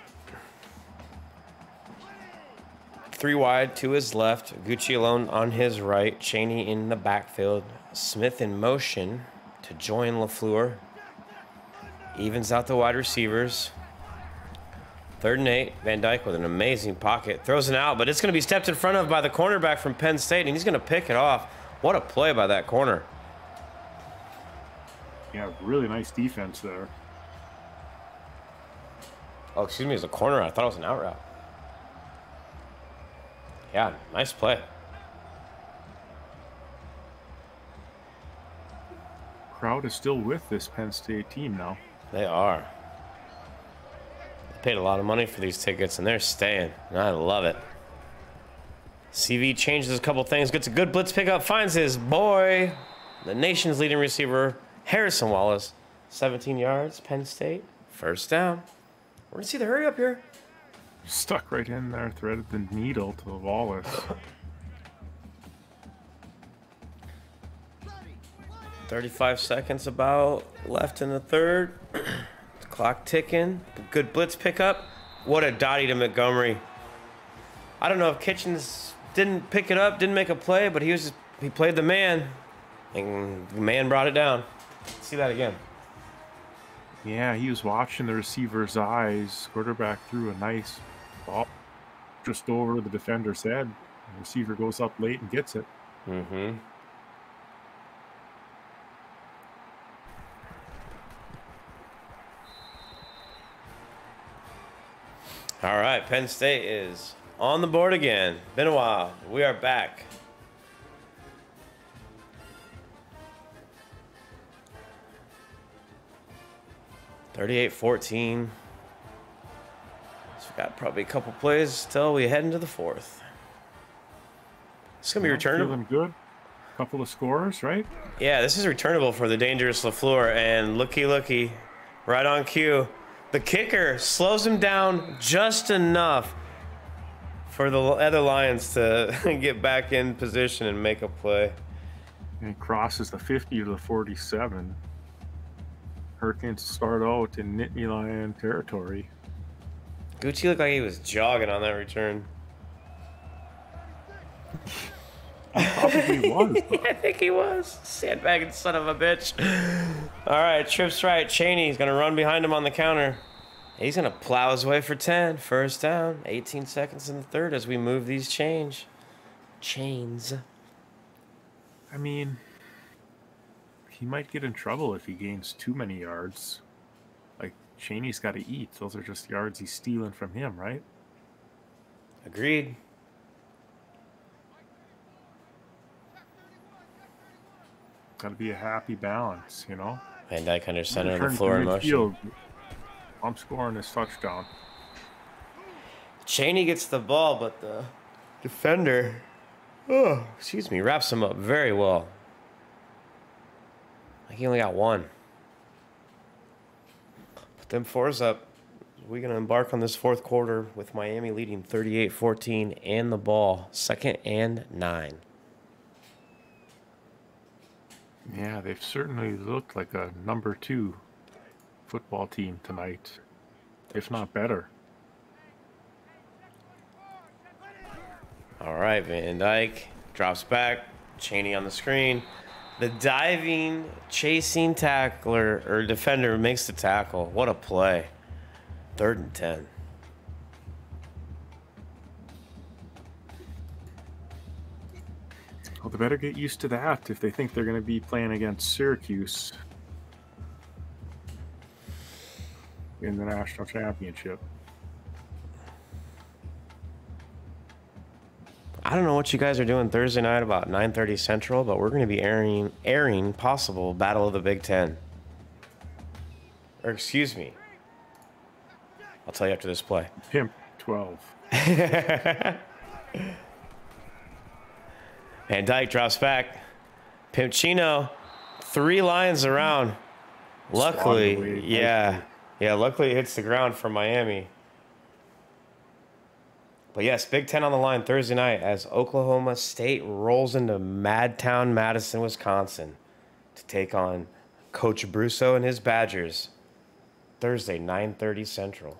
Three wide to his left. Gucci alone on his right. Chaney in the backfield. Smith in motion to join LaFleur. Evens out the wide receivers. Third and eight. Van Dyke with an amazing pocket. Throws it out, but it's going to be stepped in front of by the cornerback from Penn State, and he's going to pick it off. What a play by that corner. yeah really nice defense there Oh, excuse me, it's a corner. I thought it was an out route. Yeah, nice play. crowd is still with this penn state team now They are. They paid a lot of money for these tickets, and they're staying. And I love it. CV changes a couple things, gets a good blitz pickup, finds his boy, the nation's leading receiver, Harrison Wallace. 17 yards, Penn State. First down. We're to see the hurry up here. Stuck right in there, threaded the needle to the Wallace. 35 seconds about left in the third. Clock ticking. Good blitz pickup. What a dotty to Montgomery. I don't know if Kitchens didn't pick it up, didn't make a play, but he was he played the man, and the man brought it down. Let's see that again. Yeah, he was watching the receiver's eyes. Quarterback threw a nice ball just over the defender's head. The receiver goes up late and gets it. Mm-hmm. All right, Penn State is on the board again. Been a while. We are back. Thirty-eight fourteen. So we got probably a couple plays till we head into the fourth. It's gonna be returnable. Feeling good. Couple of scores, right? Yeah, this is returnable for the dangerous Lafleur, and looky, looky, right on cue. The kicker slows him down just enough for the other Lions to get back in position and make a play. And crosses the 50 to the 47. Hurricanes start out in Nittany Lion territory. Gucci looked like he was jogging on that return. Probably was. I think he was. Sandbagging son of a bitch. All right, trips right. Chaney's going to run behind him on the counter. He's going to plow his way for 10. First down. 18 seconds in the third as we move these change. Chains. I mean, he might get in trouble if he gains too many yards. Like, Chaney's got to eat. Those are just yards he's stealing from him, right? Agreed. Got to be a happy balance, you know? Van Dyke under center on LaFleur in motion. I'm scoring this touchdown. Chaney gets the ball, but the defender, oh, excuse me, wraps him up very well. Like he only got one. Put them fours up. We're going to embark on this fourth quarter with Miami leading 38 14 and the ball, second and nine. Yeah, they've certainly looked like a number two football team tonight, if not better. All right, Van Dyke drops back. Chaney on the screen. The diving, chasing tackler or defender makes the tackle. What a play. Third and 10. Well, they better get used to that if they think they're going to be playing against Syracuse in the national championship. I don't know what you guys are doing Thursday night about 9:30 Central, but we're going to be airing airing possible Battle of the Big 10. Or excuse me. I'll tell you after this play. Pimp 12. Van Dyke drops back. Pimpchino, three lines around. Luckily, yeah. Yeah, luckily it hits the ground for Miami. But yes, Big Ten on the line Thursday night as Oklahoma State rolls into Madtown, Madison, Wisconsin to take on Coach Brusoe and his Badgers. Thursday, 9.30 Central.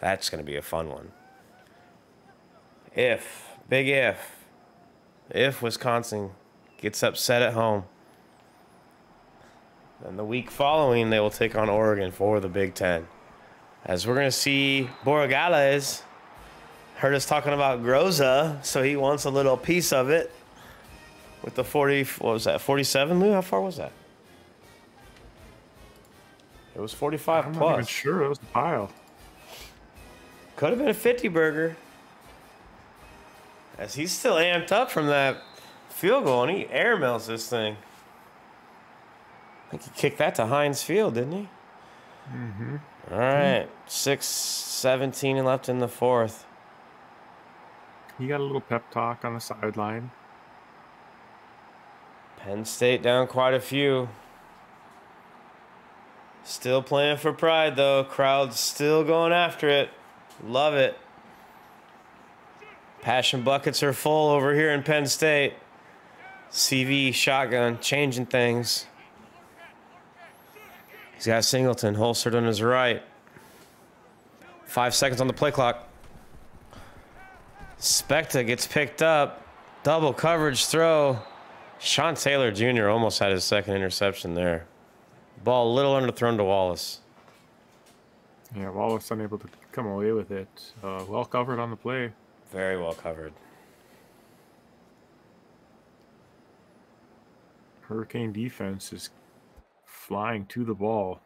That's going to be a fun one. If, big if, if Wisconsin gets upset at home, then the week following they will take on Oregon for the Big Ten. As we're going to see Borregales heard us talking about Groza, so he wants a little piece of it with the 40, what was that, 47, Lou? How far was that? It was 45 I'm not plus. even sure. It was a pile. Could have been a 50 burger. As he's still amped up from that field goal, and he air mails this thing. I think he kicked that to Heinz Field, didn't he? Mm-hmm. All right, 6 17 left in the fourth. He got a little pep talk on the sideline. Penn State down quite a few. Still playing for pride, though. Crowd's still going after it. Love it. Passion buckets are full over here in Penn State. CV shotgun changing things. He's got Singleton holstered on his right. Five seconds on the play clock. Specta gets picked up. Double coverage throw. Sean Taylor Jr. almost had his second interception there. Ball a little underthrown to Wallace. Yeah, Wallace unable to come away with it. Uh, well covered on the play. Very well covered. Hurricane defense is flying to the ball.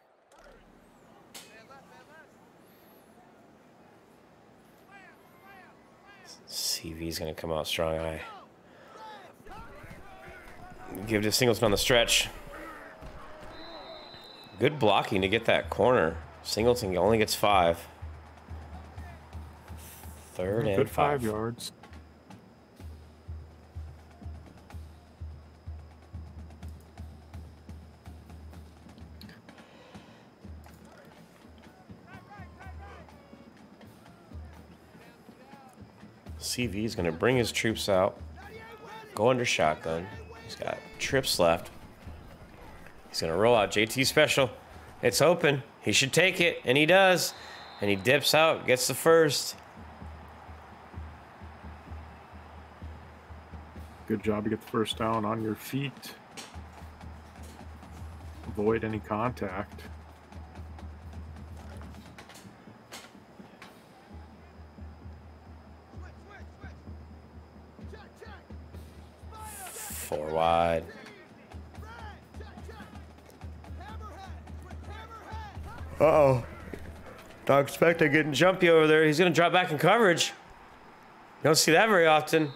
CV's going to come out strong I Give it to Singleton on the stretch. Good blocking to get that corner. Singleton only gets five. Third and Good five. five yards. CV is going to bring his troops out. Go under shotgun. He's got trips left. He's going to roll out JT special. It's open. He should take it, and he does. And he dips out, gets the first. Good job to get the first down on your feet. Avoid any contact. Wide. Uh oh. Dark Specta getting jumpy over there. He's going to drop back in coverage. You don't see that very often.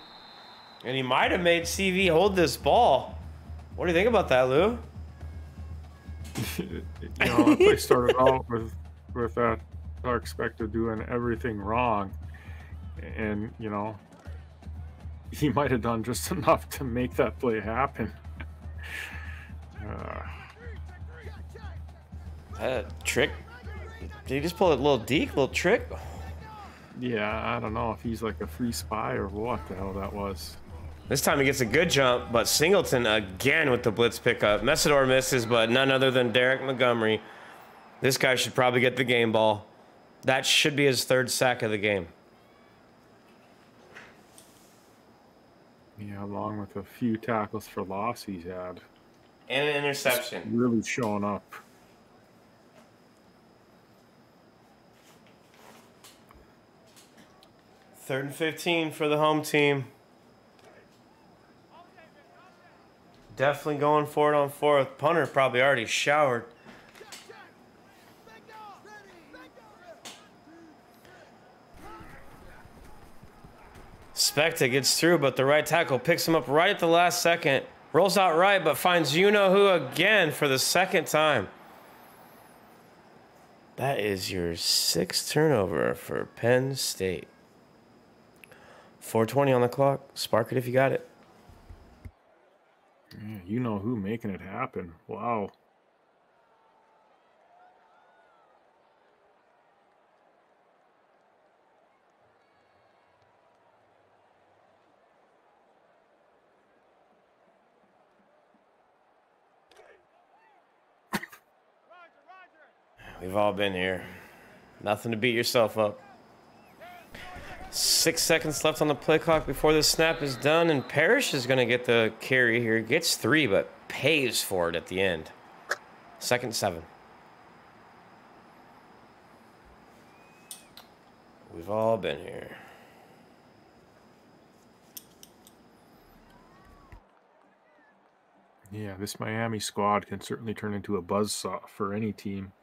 And he might have made CV hold this ball. What do you think about that, Lou? you know, if they started out with with that Dark Specta doing everything wrong, and you know, he might have done just enough to make that play happen. Uh, That trick. Did he just pull a little deke, little trick? yeah, I don't know if he's like a free spy or what the hell that was. This time he gets a good jump, but Singleton again with the blitz pickup. Mesidor misses, but none other than Derek Montgomery. This guy should probably get the game ball. That should be his third sack of the game. Yeah, along with a few tackles for loss he's had. And an interception. Really showing up. Third and 15 for the home team. Definitely going for it on fourth. Punter probably already showered. Specta gets through, but the right tackle picks him up right at the last second. Rolls out right, but finds you know who again for the second time. That is your sixth turnover for Penn State. 420 on the clock. Spark it if you got it. Yeah, you know who making it happen. Wow. We've all been here. Nothing to beat yourself up. Six seconds left on the play clock before the snap is done, and Parrish is going to get the carry here. Gets three, but pays for it at the end. Second seven. We've all been here. Yeah, this Miami squad can certainly turn into a buzzsaw for any team.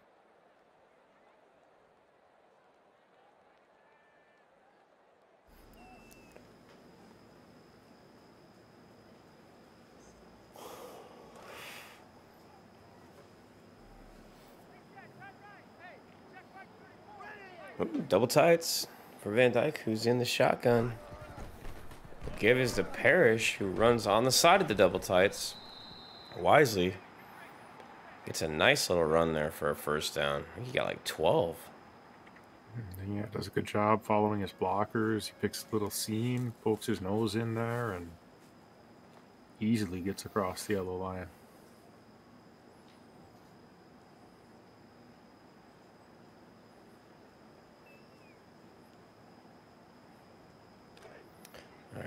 Double tights for Van Dyke, who's in the shotgun. give is to Parrish, who runs on the side of the double tights. Wisely. Gets a nice little run there for a first down. He got like 12. Hmm, yeah, does a good job following his blockers. He picks a little seam, pokes his nose in there, and easily gets across the yellow line.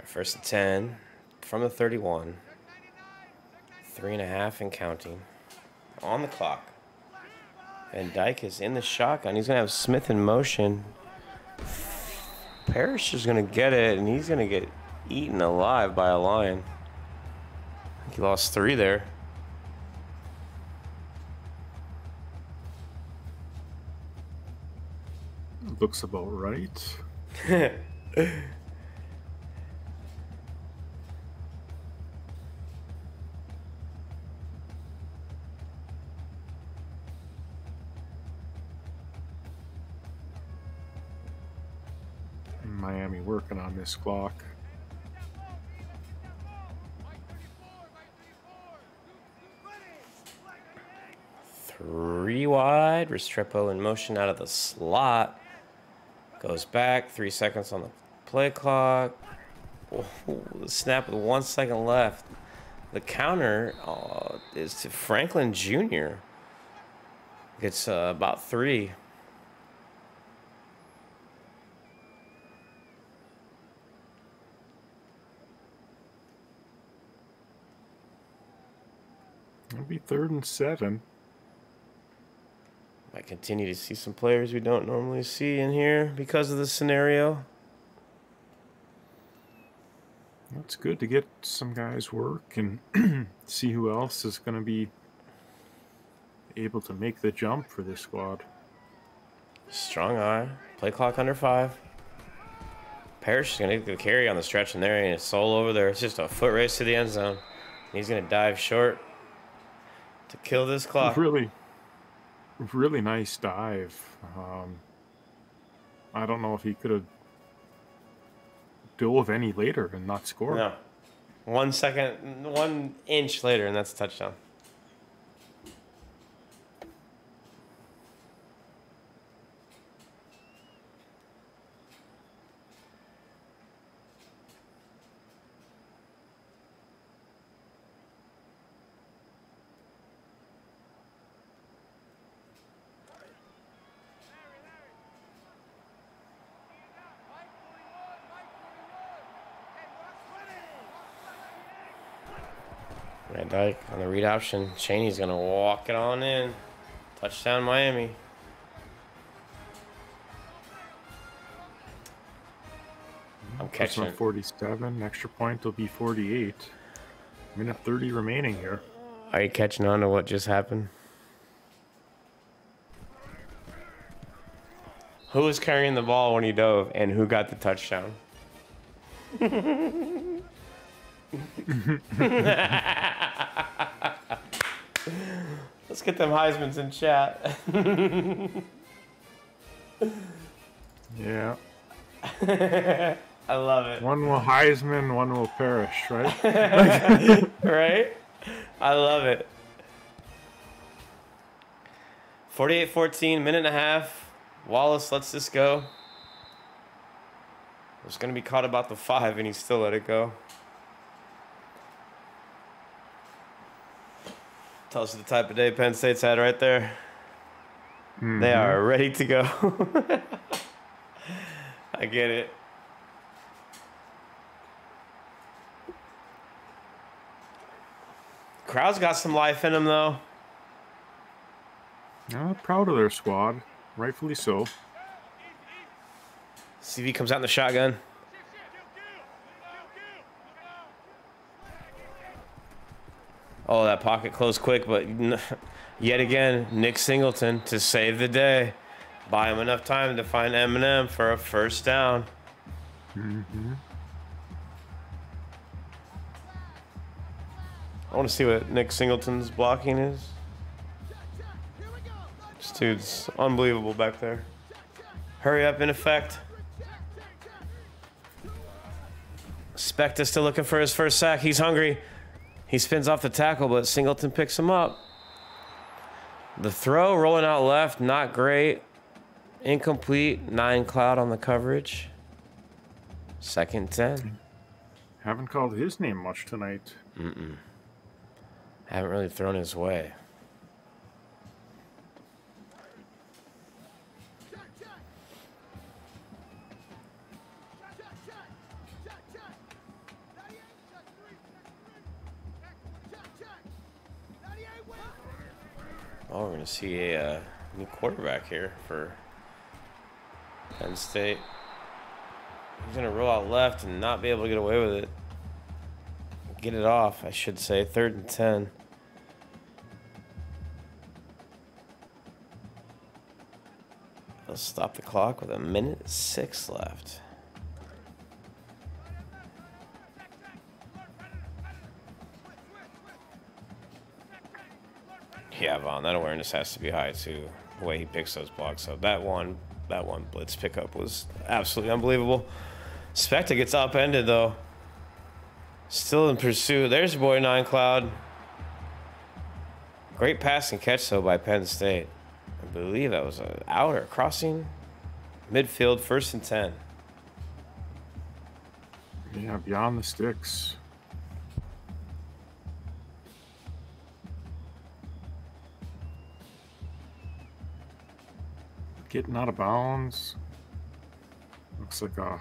First and 10 from the 31. Three and a half and counting. On the clock. Van Dyke is in the shotgun. He's going to have Smith in motion. Parrish is going to get it, and he's going to get eaten alive by a lion. He lost three there. Looks about right. on this clock. Three wide. Restrepo in motion out of the slot. Goes back. Three seconds on the play clock. Oh, the snap with one second left. The counter uh, is to Franklin Jr. Gets uh, about three. Be third and seven. Might continue to see some players we don't normally see in here because of the scenario. It's good to get some guys work and see who else is going to be able to make the jump for this squad. Strong eye. Play clock under five. Parrish is going to get the carry on the stretch in there and it's all over there. It's just a foot race to the end zone. He's going to dive short to kill this clock. Really, really nice dive. Um, I don't know if he could have dove any later and not scored. No. One second, one inch later, and that's a touchdown. Van Dyke on the read option. Chaney's gonna walk it on in. Touchdown Miami. I'm That's catching on 47. Extra point will be 48. Minute 30 remaining here. Are you catching on to what just happened? Who was carrying the ball when he dove and who got the touchdown? Let's get them Heisman's in chat. Yeah. I love it. One will Heisman, one will perish, right? right? I love it. 48 14, minute and a half. Wallace lets this go. Was going to be caught about the five, and he still let it go. Tells you the type of day Penn State's had right there. They are ready to go. I get it. Crowd's got some life in them, though. Uh, proud of their squad. Rightfully so. CV comes out in the shotgun. Oh, that pocket closed quick, but yet again, Nick Singleton to save the day. Buy him enough time to find Eminem for a first down. Mm-hmm. I want to see what Nick Singleton's blocking is. This dude's unbelievable back there. Hurry up, in effect. Specta still looking for his first sack. He's hungry. He spins off the tackle, but Singleton picks him up. The throw rolling out left, not great. Incomplete. Nine cloud on the coverage. Second 10. Haven't called his name much tonight. Mm-mm. Haven't really thrown his way. Oh, we're going to see a uh, new quarterback here for Penn State. He's going to roll out left and not be able to get away with it. Get it off, I should say. Third and 10. They'll stop the clock with a minute six left. Yeah, Vaughn, that awareness has to be high too. The way he picks those blocks up. That one, that one blitz pickup was absolutely unbelievable. Specta gets upended though. Still in pursuit. There's boy Nine Cloud. Great pass and catch though by Penn State. I believe that was an outer crossing midfield, first and ten. Yeah, beyond the sticks. Getting out of bounds. Looks like a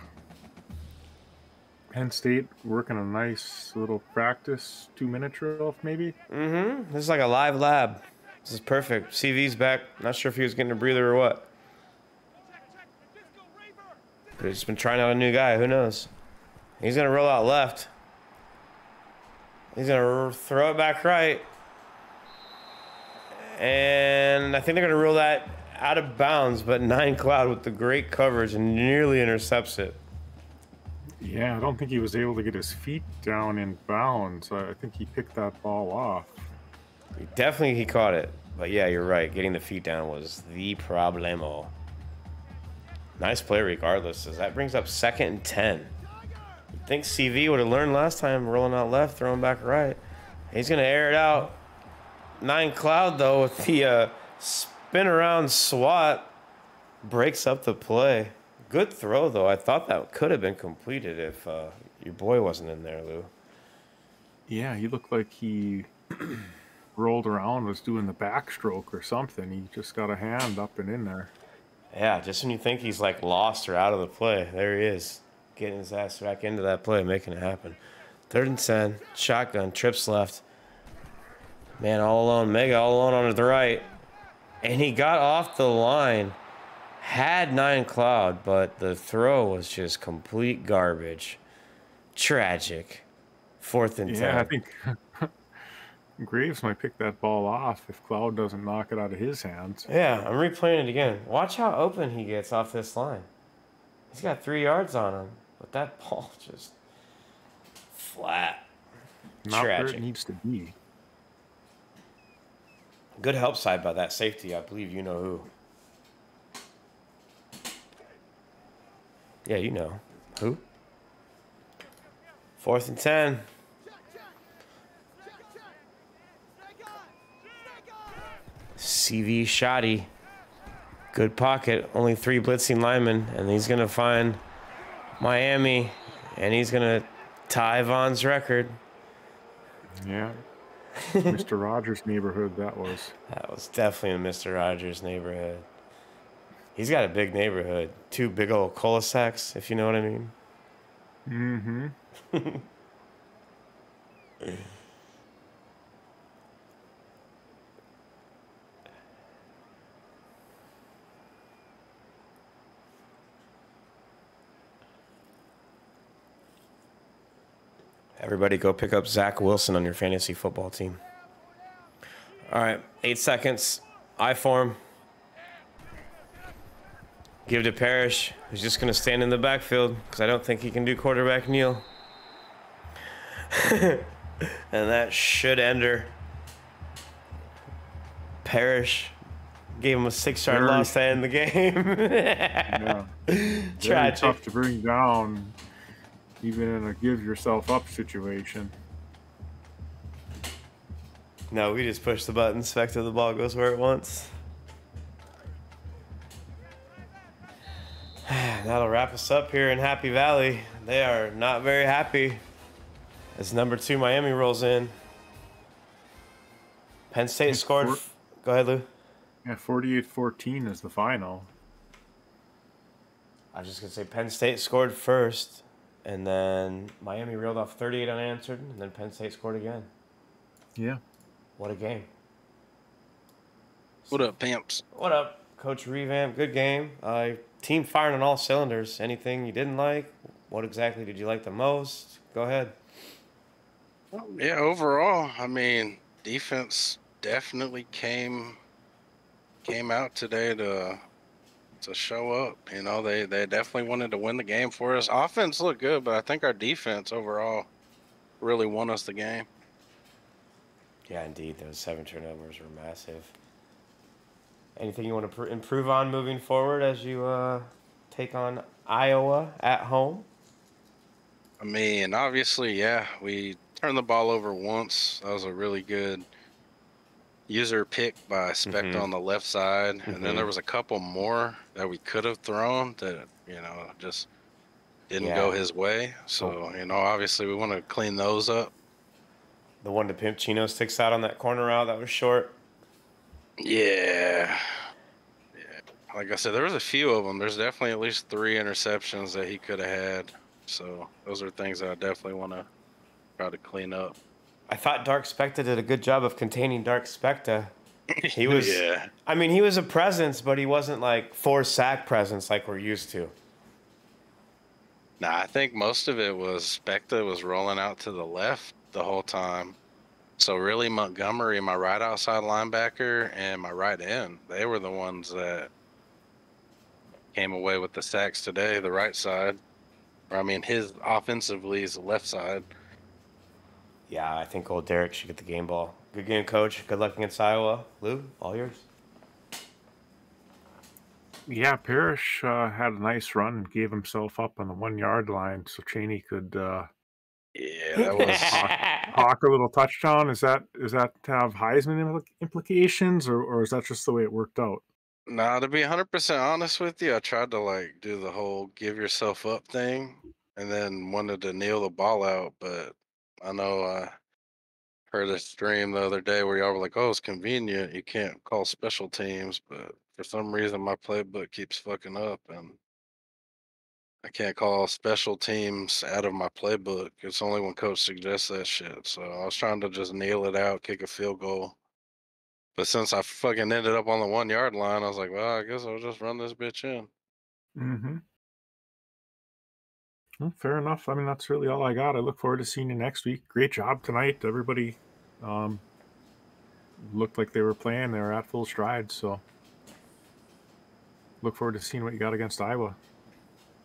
Penn State working a nice little practice two minute drill, maybe. Mm-hmm. This is like a live lab. This is perfect. CV's back. Not sure if he was getting a breather or what. But he's been trying out a new guy. Who knows? He's gonna roll out left. He's gonna throw it back right. And I think they're gonna rule that out of bounds, but Nine Cloud with the great coverage and nearly intercepts it. Yeah, I don't think he was able to get his feet down in bounds. I think he picked that ball off. Definitely he caught it. But yeah, you're right. Getting the feet down was the problemo. Nice play regardless, as that brings up second and 10. you think CV would have learned last time, rolling out left, throwing back right. He's going to air it out. Nine Cloud, though, with the uh, spin around swat, breaks up the play. Good throw, though. I thought that could have been completed if uh, your boy wasn't in there, Lou. Yeah, he looked like he rolled around, was doing the backstroke or something. He just got a hand up and in there. Yeah, just when you think he's like lost or out of the play, there he is, getting his ass back into that play, making it happen. Third and 10, shotgun, trips left. Man, all alone. Mega all alone on the right. And he got off the line had nine cloud, but the throw was just complete garbage. Tragic. Fourth and yeah, ten. I think Graves might pick that ball off if Cloud doesn't knock it out of his hands. Yeah, I'm replaying it again. Watch how open he gets off this line. He's got three yards on him, but that ball just flat. Not Tragic. where it needs to be. Good help side by that safety. I believe you know who. Yeah, you know. Who? Fourth and ten. CV Shoddy. Good pocket. Only three blitzing linemen, and he's gonna find Miami, and he's gonna tie Vaughn's record. Yeah. Mr. Rogers' neighborhood, that was. That was definitely in Mr. Rogers' neighborhood. He's got a big neighborhood. Two big old cul-de-sacs, if you know what I mean. Mm-hmm. Everybody go pick up Zach Wilson on your fantasy football team. All right, eight seconds. I form. Give to Parrish, who's just going to stand in the backfield because I don't think he can do quarterback kneel. and that should end her. Parrish gave him a six yard loss to end the game. Yeah. Very Tragic. tough to bring down. Even in a give yourself up situation. No, we just push the button, Specta the ball goes where it wants. That'll wrap us up here in Happy Valley. They are not very happy as number two Miami rolls in. Penn State scored. four- Go ahead, Lou. Yeah, 48-14 is the final. I was just gonna say Penn State scored first, and then Miami reeled off 38 unanswered, and then Penn State scored again. Yeah. What a game! What up, pimps? What up, Coach Revamp? Good game. Uh, team firing on all cylinders. Anything you didn't like? What exactly did you like the most? Go ahead. Yeah, overall, I mean, defense definitely came came out today to to show up. You know, they they definitely wanted to win the game for us. Offense looked good, but I think our defense overall really won us the game. Yeah, indeed. Those seven turnovers were massive. Anything you want to pr- improve on moving forward as you uh, take on Iowa at home? I mean, obviously, yeah, we turned the ball over once. That was a really good user pick by Specta Mhm. on the left side. And Mhm. then there was a couple more that we could have thrown that, you know, just didn't go his way. So, you know, obviously we want to clean those up. The one to Pimpchino sticks out on that corner route that was short. Yeah. Yeah. Like I said, there was a few of them. There's definitely at least three interceptions that he could have had. So those are things that I definitely want to try to clean up. I thought Dark Specta did a good job of containing Dark Specta. He was, yeah. I mean, he was a presence, but he wasn't like four sack presence like we're used to. Nah, I think most of it was Specta was rolling out to the left the whole time. So really Montgomery, my right outside linebacker, and my right end, they were the ones that came away with the sacks today, the right side. Or I mean his offensively is the left side. Yeah, I think old Derek should get the game ball. Good game, coach. Good luck against Iowa. Lou, all yours. Yeah, Parrish uh, had a nice run and gave himself up on the one yard line so Chaney could uh, Yeah, that was hawk a little touchdown. Is that is that to have Heisman implications or, or is that just the way it worked out? Nah, to be 100% honest with you, I tried to like do the whole give yourself up thing and then wanted to kneel the ball out. But I know I heard a stream the other day where y'all were like, oh, it's convenient. You can't call special teams. But for some reason, my playbook keeps fucking up and I can't call special teams out of my playbook. It's only when coach suggests that shit. So I was trying to just kneel it out, kick a field goal. But since I fucking ended up on the one yard line, I was like, well, I guess I'll just run this bitch in. Mm-hmm. Well, fair enough. I mean, that's really all I got. I look forward to seeing you next week. Great job tonight. Everybody um, looked like they were playing. They were at full stride. So look forward to seeing what you got against Iowa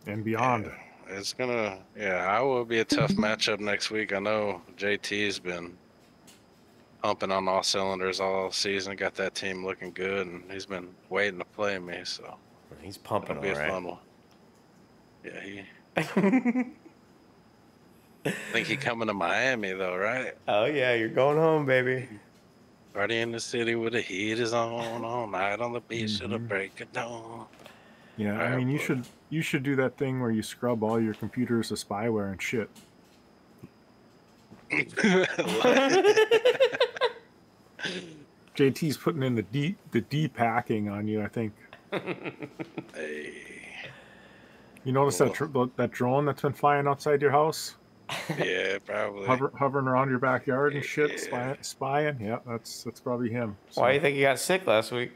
and beyond. Yeah, it's gonna, yeah, Iowa will be a tough matchup next week. I know JT's been pumping on all cylinders all season, got that team looking good, and he's been waiting to play me. So He's pumping it'll be all a fun one. Yeah, he. I think he coming to Miami though, right? oh yeah, you're going home, baby. Party in the city with the heat is on all night on the beach till the Mhm. break of dawn. Yeah, I mean, you should you should do that thing where you scrub all your computers of spyware and shit. JT's putting in the D the D packing on you. I think hey. You notice that dr- that drone that's been flying outside your house, Yeah, probably. hover, hovering around your backyard and shit, Yeah. spying. spying. Yeah, that's that's probably him. Why do you think he got sick last week?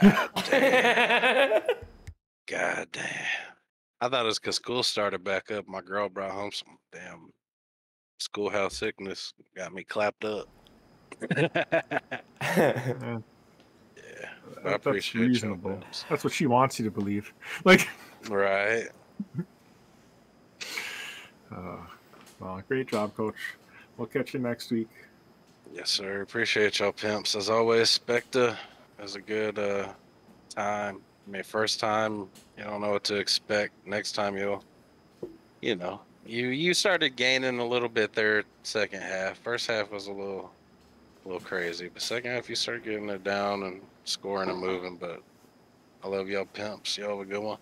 God damn. God damn. I thought it was because school started back up. My girl brought home some damn schoolhouse sickness. Got me clapped up. yeah, eh, I that's appreciate you. reasonable. That's what she wants you to believe. Like, Right. uh, well, great job, coach. We'll catch you next week. Yes, sir. Appreciate y'all pimps. As always, Specta is a good uh, time. I mean, first time, you don't know what to expect. Next time, you'll, you know, You you started gaining a little bit there second half. First half was a little a little crazy, but second half you start getting it down and scoring and moving. But I love y'all pimps. Y'all have a good one.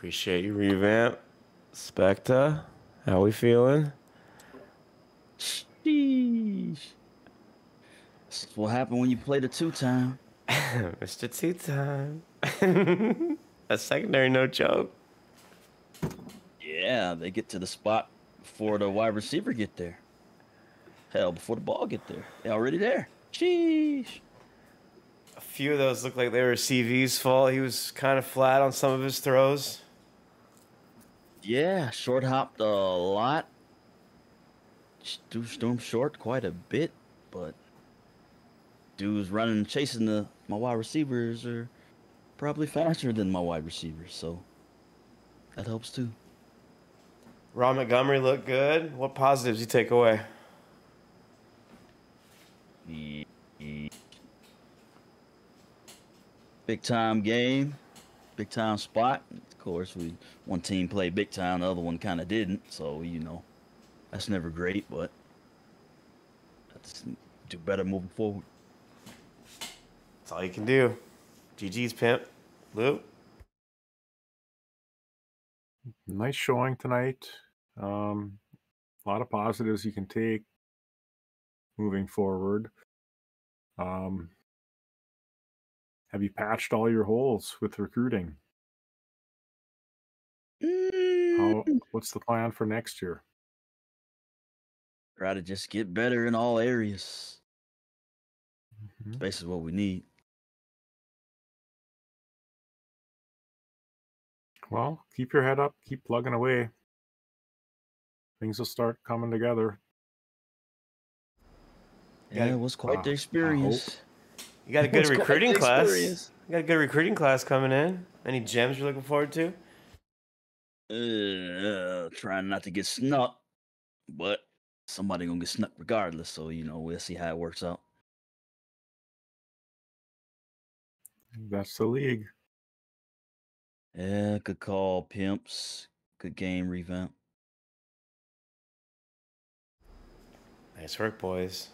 Appreciate you, revamp. Specta, how we feeling? Sheesh. This is what happened when you play the two time. Mr. Two Time. A secondary no joke. Yeah, they get to the spot before the wide receiver get there. Hell, before the ball get there. They already there. Sheesh. A few of those looked like they were CV's fault. He was kind of flat on some of his throws. Yeah, short hopped a lot. Threw Storm short quite a bit, but dudes running and chasing the my wide receivers are probably faster than my wide receivers, so that helps too. Ron Montgomery looked good. What positives you take away? Big time game, big time spot. Of course, we one team played big time, the other one kind of didn't. So you know, that's never great, but let's do better moving forward. That's all you can do. GG's pimp. Lou? Nice showing tonight. Um, a lot of positives you can take moving forward. Um, have you patched all your holes with recruiting? How, what's the plan for next year? Try to just get better in all areas. Mhm. Basically, what we need. Well, keep your head up, keep plugging away. Things will start coming together. Yeah, Yeah, it was quite uh, the experience. You got a good was quite the recruiting class. You got a good recruiting class coming in. Any gems you're looking forward to? Uh, trying not to get snuck, but somebody gonna get snuck regardless. So you know, we'll see how it works out. That's the league. Yeah, good call, pimps. Good game revamp. Nice work, boys.